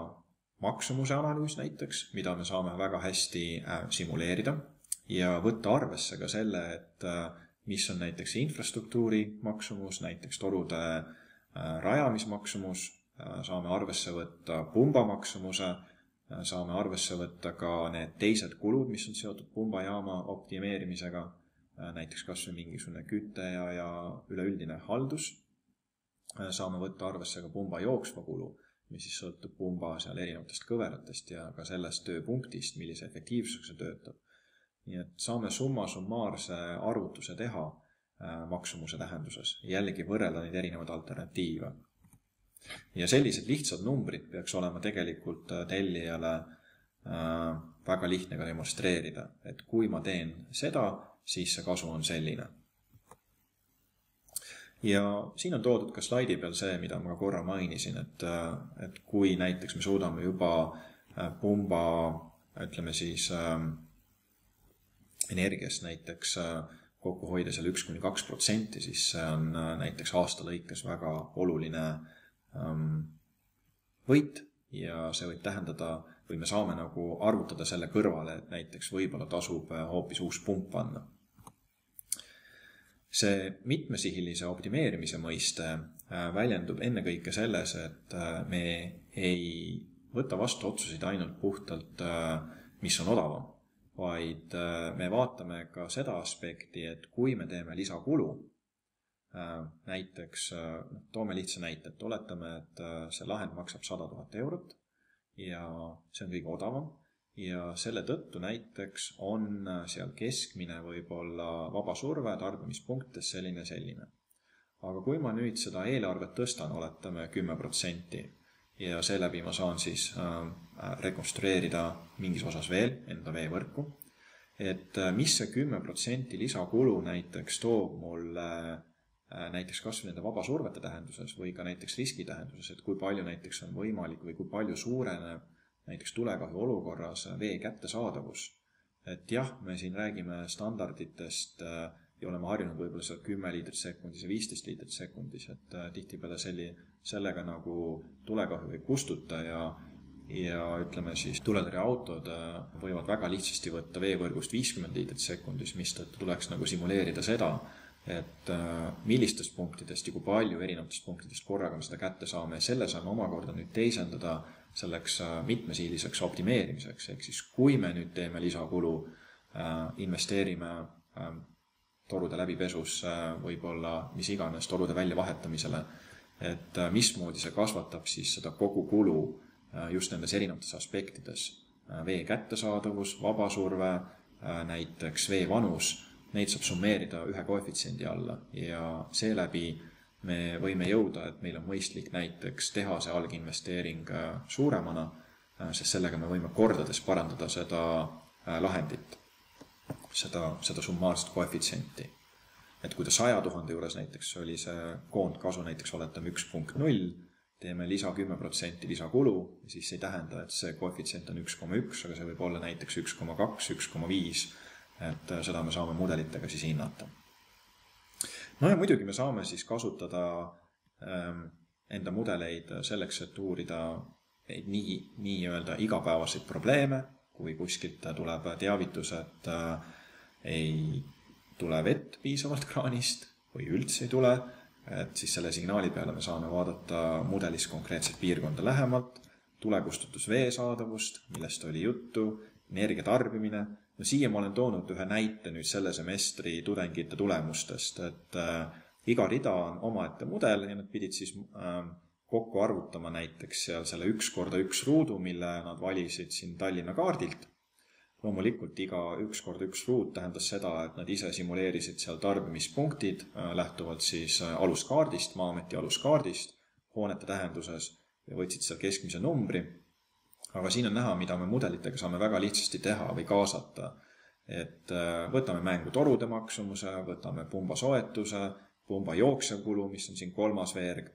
S1: maksumuse analüüs näiteks, mida me saame väga hästi äh, simuleerida ja võtta arvesse ka selle, et äh, mis on näiteks infrastruktuuri maksumus, näiteks torude äh, rajamismaksumus, saame arvesse võtta pumba maksumuse, saame arvesse võtta ka need teised kulud, mis on seotud pumbajaama optimeerimisega, näiteks kas või mingisugune küte ja, ja üleüldine haldus Äh, saame võtta arvesse ka pumba jooksva kulu, mis siis sõltub pumba seal erinevatest kõveratest ja ka sellest tööpunktist, millise efektiivsusega see töötab. nii et saame summa summaarse arvutuse teha äh, maksumuse tähenduses, jällegi võrrelda neid erinevaid alternatiive. Ja sellised lihtsad numbrid peaks olema tegelikult äh, tellijale väga lihtne ka demonstreerida, et kui ma teen seda, siis see kasu on selline. Ja siin on toodud ka slaidi peal see, mida ma korra mainisin, et, et kui näiteks me suudame juba äh, pumba, ütleme siis äh, energiast näiteks äh, kokku hoida seal üks kuni kaks protsenti, siis see on äh, näiteks aasta lõikes väga oluline ähm, võit ja see võib tähendada või me saame nagu arvutada selle kõrvale, et näiteks võib-olla tasub äh, hoopis uus pump panna. See mitmesihilise optimeerimise mõiste äh, väljendub ennekõike selles, et äh, me ei võta vastu otsuseid ainult puhtalt, mis on odavam, vaid me vaatame ka seda aspekti, et kui me teeme lisakulu, näiteks, noh, toome lihtsa näite, et oletame, et see lahend maksab sada tuhat eurot ja see on kõige odavam ja selle tõttu näiteks on seal keskmine võib-olla vaba surve tarbimispunktides selline, selline. aga kui ma nüüd seda eelarvet tõstan, oletame kümme protsenti ja seeläbi ma saan siis äh, rekonstrueerida mingis osas veel enda veevõrku, et äh, mis see kümme protsenti lisakulu näiteks toob mulle äh, näiteks kas või nende vabasurvete tähenduses või ka näiteks riski tähenduses, et kui palju näiteks on võimalik või kui palju suureneb näiteks tulekahju olukorras vee kättesaadavus. et jah, me siin räägime standarditest äh, ja oleme harjunud võib-olla seal kümme liitrit sekundis ja viisteist liitrit sekundis, et äh, tihtipeale selli, sellega nagu tulekahju ei kustuta ja ja ütleme siis, tuletõrjeautod äh, võivad väga lihtsasti võtta veevõrgust viiskümmend liitrit sekundis, mistõttu tuleks nagu simuleerida seda, et millistest punktidest ja kui palju erinevatest punktidest korraga me seda kätte saame selle saame omakorda nüüd teisendada selleks äh, mitmesiiliseks optimeerimiseks, ehk siis kui me nüüd teeme lisakulu, äh, investeerime ähm, torude läbipesusse, võib-olla mis iganes torude väljavahetamisele, et äh, mismoodi see kasvatab siis seda kogukulu just nendes erinevates aspektides. vee kättesaadavus, vabasurve, näiteks vee vanus, neid saab summeerida ühe koefitsiendi alla ja seeläbi me võime jõuda, et meil on mõistlik näiteks teha see alginvesteering suuremana, sest sellega me võime kordades parandada seda lahendit, seda, seda summaarset koefitsienti et kui ta saja tuhande juures näiteks oli see koondkasu näiteks oletame üks punkt null, teeme lisa kümme protsenti lisakulu, siis see ei tähenda, et see koefitsient on üks koma üks, aga see võib olla näiteks üks koma kaks, üks koma viis. Et äh, seda me saame mudelitega siis hinnata. no ja muidugi me saame siis kasutada ähm, enda mudeleid selleks, et uurida neid nii, nii-öelda igapäevaseid probleeme, kui kuskilt tuleb teavitus, et äh, ei tule vett piisavalt kraanist või üldse ei tule, et siis selle signaali peale me saame vaadata mudelis konkreetset piirkonda lähemalt, tulekustutusvee saadavust, millest oli juttu, energia tarbimine, no siia ma olen toonud ühe näite nüüd selle semestri tudengite tulemustest, et äh, iga rida on omaette mudel ja nad pidid siis äh, kokku arvutama näiteks seal selle üks korda üks ruudu, mille nad valisid siin Tallinna kaardilt loomulikult iga üks korda üks ruut tähendas seda, et nad ise simuleerisid seal tarbimispunktid äh, lähtuvalt siis aluskaardist, Maa-ameti aluskaardist, hoonete tähenduses ja võtsid seal keskmise numbri. Aga siin on näha, mida me mudelitega saame väga lihtsasti teha või kaasata. et äh, võtame mängu torude maksumuse, võtame pumba soetuse, pumba jooksevkulu, mis on siin kolmas veerg,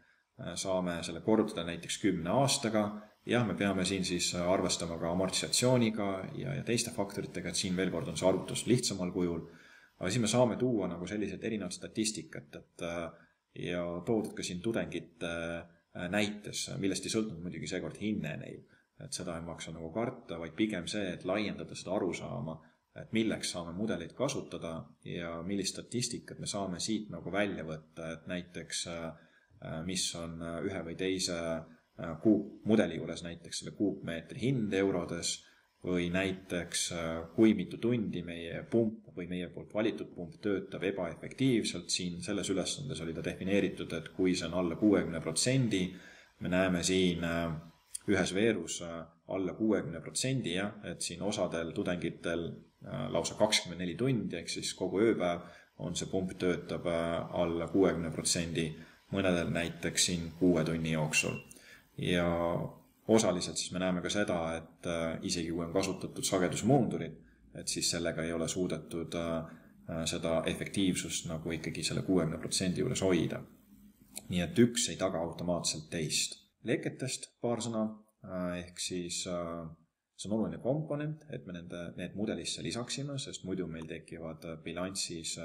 S1: saame selle korrutada näiteks kümne aastaga jah, me peame siin siis arvestama ka amortisatsiooniga ja, ja teiste faktoritega, et siin veel kord on see arvutus lihtsamal kujul. aga siis me saame tuua nagu sellised erinevad statistikat, et ja toodud ka siin tudengite äh, näites, millest ei sõltunud muidugi seekord hinne neil. Et seda ei maksa nagu karta, vaid pigem see, et laiendada seda arusaama, et milleks saame mudeleid kasutada ja millist statistikat me saame siit nagu välja võtta, et näiteks äh, mis on ühe või teise Äh, kuupmudeli juures näiteks selle kuupmeetri hind eurodes või näiteks äh, kui mitu tundi meie pump või meie poolt valitud pump töötab ebaefektiivselt, siin selles ülesandes oli ta defineeritud, et kui see on alla kuuekümne protsendi, me näeme siin äh, ühes veerus alla kuuekümne protsendi jah, et siin osadel tudengitel lausa kakskümmend neli tundi ehk siis kogu ööpäev on see pump töötab alla kuuekümne protsendi, mõnedel näiteks siin kuue tunni jooksul ja osaliselt siis me näeme ka seda, et äh, isegi kui on kasutatud sagedusmuundurit, et siis sellega ei ole suudetud äh, seda efektiivsust nagu ikkagi selle kuuekümne protsendi juures hoida. nii et üks ei taga automaatselt teist. Leketest paar sõna, äh, ehk siis see on oluline komponent, et me nende, need mudelisse lisaksime, sest muidu meil tekivad bilansis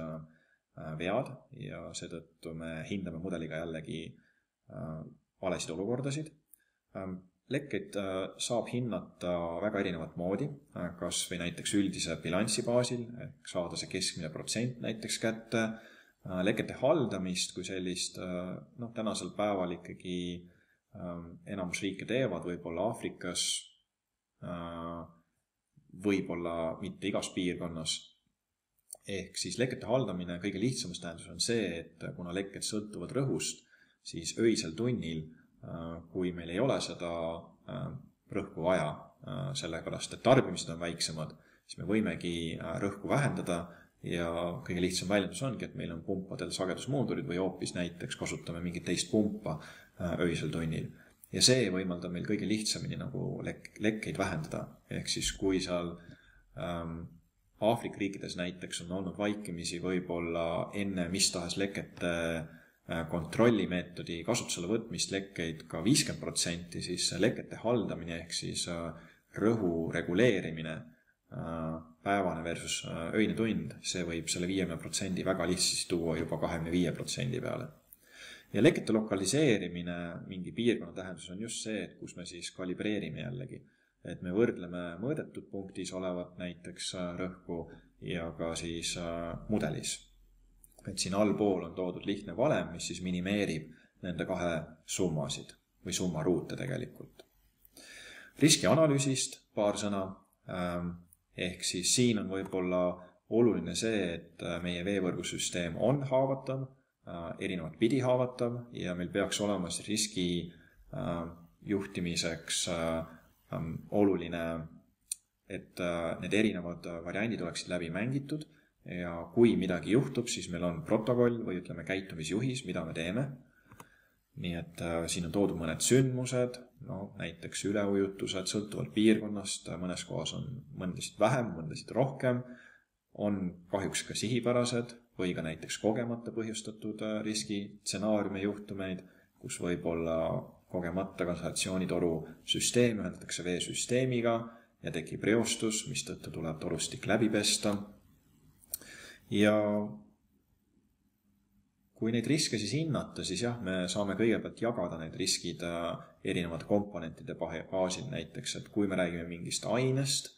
S1: vead ja seetõttu me hindame mudeliga jällegi valesid olukordasid. Ähm, lekkeid äh, saab hinnata väga erinevat moodi, äh, kas või näiteks üldise bilansi baasil, ehk saada see keskmine protsent näiteks kätte, äh, lekete haldamist kui sellist, noh, tänasel päeval ikkagi enamus riike teevad, võib-olla Aafrikas, võib-olla mitte igas piirkonnas, ehk siis lekete haldamine kõige lihtsamas tähenduses on see, et kuna lekked sõltuvad rõhust, siis öisel tunnil Äh, kui meil ei ole seda äh, rõhku vaja, äh, sellepärast et tarbimised on väiksemad, siis me võimegi rõhku vähendada. Ja kõige lihtsam väljendus ongi, et meil on pumpadel sagedusmoodurid või hoopis näiteks kasutame mingit teist pumpa öisel tunnil. ja see võimaldab meil kõige lihtsamini nagu lek-, lekkeid vähendada, ehk siis kui seal ähm, Aafrika riikides näiteks on olnud vaikimisi võib-olla enne mis tahes lekete äh, Äh, kontrollimeetodi kasutusele võtmist lekkeid ka viiskümmend protsenti, siis lekete haldamine ehk siis äh, rõhu reguleerimine äh, päevane versus öine tund, see võib selle viiekümne protsendi väga lihtsasti tuua juba kahekümne viie protsendi peale. Ja lekete lokaliseerimine mingi piirkonna tähenduses on just see, et kus me siis kalibreerime jällegi. et me võrdleme mõõdetud punktis olevat näiteks rõhku ja ka siis mudelis et siin allpool on toodud lihtne valem, mis siis minimeerib nende kahe summasid või summaruute tegelikult. riskianalüüsist paar sõna. Ähm, ehk siis siin on võib-olla oluline see, et äh, meie veevõrgusüsteem on haavatav, äh, erinevat pidi haavatav ja meil peaks olema siis riski äh, juhtimiseks oluline, et need erinevad variandid oleksid läbi mängitud ja kui midagi juhtub, siis meil on protokoll või ütleme, käitumisjuhis, mida me teeme. nii et äh, siin on toodud mõned sündmused, no näiteks üleujutused sõltuvalt piirkonnast, mõnes kohas on mõndasid vähem, mõndasid rohkem, on kahjuks ka sihipärased või ka näiteks kogemata põhjustatud äh, riskitsenaariumi juhtumeid, kus võib-olla kogemata kanalisatsioonitoru süsteem ühendatakse veesüsteemiga ja tekib reostus, mistõttu tuleb torustik läbi pesta. Ja kui neid riske siis hinnata, siis jah, me saame kõigepealt jagada need riskid äh, erinevate komponentide baasil. Näiteks, et kui me räägime mingist ainest,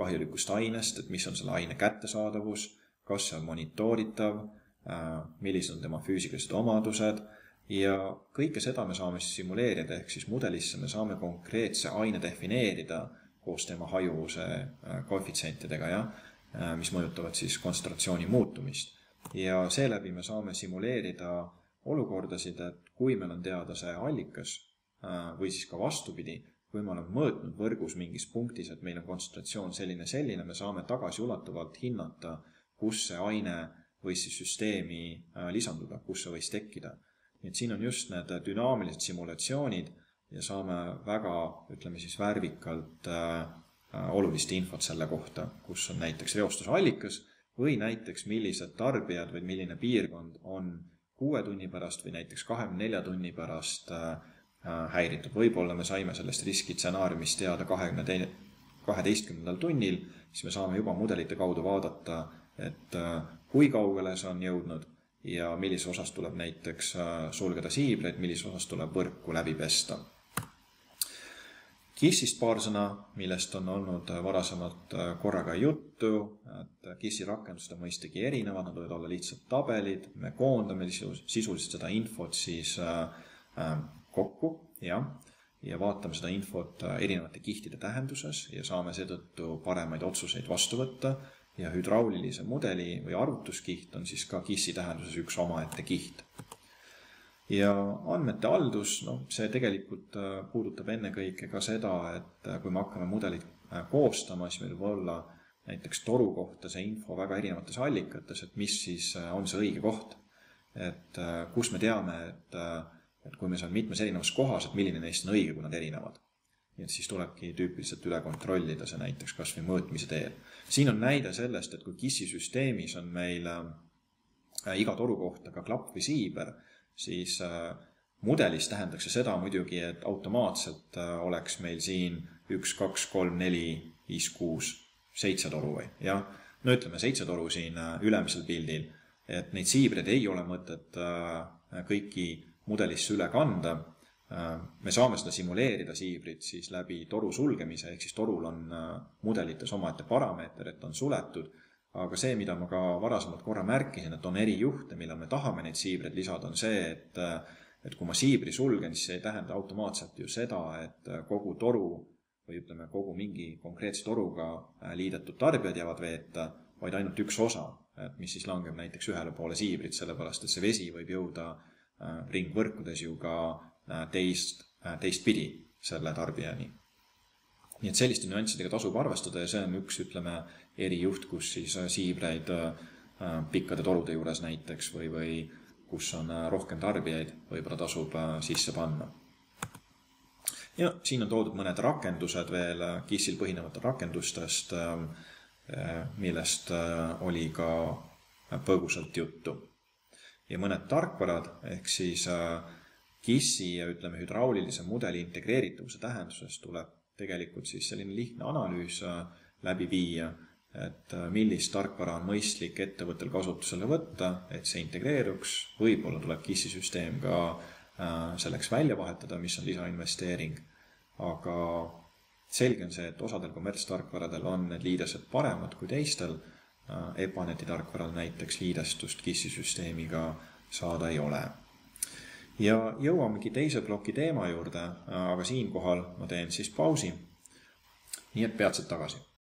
S1: kahjulikust ainest, et mis on selle aine kättesaadavus, kas see on monitooritav, äh, millised on tema füüsikalised omadused ja kõike seda me saame siis simuleerida, ehk siis mudelisse me saame konkreetse aine defineerida koos tema hajuvuse äh, koefitsientidega, jah Äh, mis mõjutavad siis kontsentratsiooni muutumist. ja seeläbi me saame simuleerida olukordasid, et kui meil on teada see allikas või siis ka vastupidi, kui me oleme mõõtnud võrgus mingis punktis, et meil on kontsentratsioon selline, selline, me saame tagasiulatuvalt hinnata, kus see aine võis siis süsteemi äh, lisanduda, kus see võis tekkida. nii et siin on just need dünaamilised simulatsioonid ja saame väga, ütleme siis värvikalt äh, Äh, olulist infot selle kohta, kus on näiteks reostuse allikas või näiteks millised tarbijad või milline piirkond on kuue tunni pärast või näiteks kahekümne nelja tunni pärast häiritud. võib-olla me saime sellest riskitsenaariumist teada kahekümne teine, kaheteistkümnendal tunnil, siis me saame juba mudelite kaudu vaadata, et kui kaugele see on jõudnud ja millises osas tuleb näiteks sulgeda siibreid, millises osas tuleb võrku läbi pesta. KISS-ist paar sõna, millest on olnud varasemalt äh, korraga juttu, et KISS-i rakendused on mõistagi erinevad, nad võivad olla lihtsalt tabelid, me koondame sisuliselt seda infot siis äh, äh, kokku, jah, ja vaatame seda infot erinevate kihtide tähenduses ja saame seetõttu paremaid otsuseid vastu võtta ja hüdraulilise mudeli või arvutuskiht on siis ka KISS-i tähenduses üks omaette kiht ja andmete haldus, noh, see tegelikult äh, puudutab ennekõike ka seda, et äh, kui me hakkame mudelit äh, koostama, siis meil võib olla näiteks toru kohta see info väga erinevates allikates, et mis siis on see õige koht. et kus me teame, et, et kui me seal mitmes erinevas kohas, et milline neist on õige, kui nad erinevad. nii et siis tulebki tüüpiliselt üle kontrollida see näiteks kas või mõõtmise teel. Siin on näide sellest, et kui KISS-i süsteemis on meil iga toru kohta ka klapp või siiber siis äh, mudelis tähendaks see seda muidugi, et automaatselt äh, oleks meil siin üks, kaks, kolm, neli, viis, kuus, seitse toru või jah, no ütleme seitse toru siin äh, ülemisel pildil, et neid siibreid ei ole mõtet kõiki mudelisse üle kanda. Me saame seda simuleerida, siibrit, siis läbi toru sulgemise, ehk siis torul on mudelites omaette parameeter, et on suletud aga see, mida ma ka varasemalt korra märkisin, et on erijuhte, millal me tahame neid siibreid lisada, on see, et et kui ma siibri sulgen, siis see ei tähenda automaatselt ju seda, et kogu toru või ütleme, kogu mingi konkreetse toruga äh, liidetud tarbijad jäävad veeta, vaid ainult üks osa, et mis siis langeb näiteks ühele poole siibrit, sellepärast et see vesi võib jõuda äh, ringvõrkudes ju ka äh, teist, teistpidi selle tarbijani. nii et selliste nüanssidega tasub arvestada ja see on üks, ütleme, erijuht, kus siis äh, siibreid äh, äh, pikkade torude juures näiteks või, või kus on rohkem tarbijaid, võib-olla tasub sisse panna. ja siin on toodud mõned rakendused veel KISS-il põhinevate rakendustest, millest oli ka põgusalt juttu. ja mõned tarkvarad, ehk siis KISS-i ja ütleme, hüdraulilise mudeli integreeritavuse tähenduses tuleb tegelikult siis selline lihtne analüüs läbi viia et äh, millist tarkvara on mõistlik ettevõttel kasutusele võtta, et see integreeruks, võib-olla tuleb KISS-i süsteem ka äh, selleks välja vahetada, mis on lisainvesteering, aga selge on see, et osadel kommertstarkvaradel on need liidesed paremad kui teistel, äh, EPANeti tarkvaral näiteks liidestust KISS-i süsteemiga saada ei ole. Ja jõuamegi teise ploki teema juurde, aga siinkohal ma teen siis pausi. nii et peatselt tagasi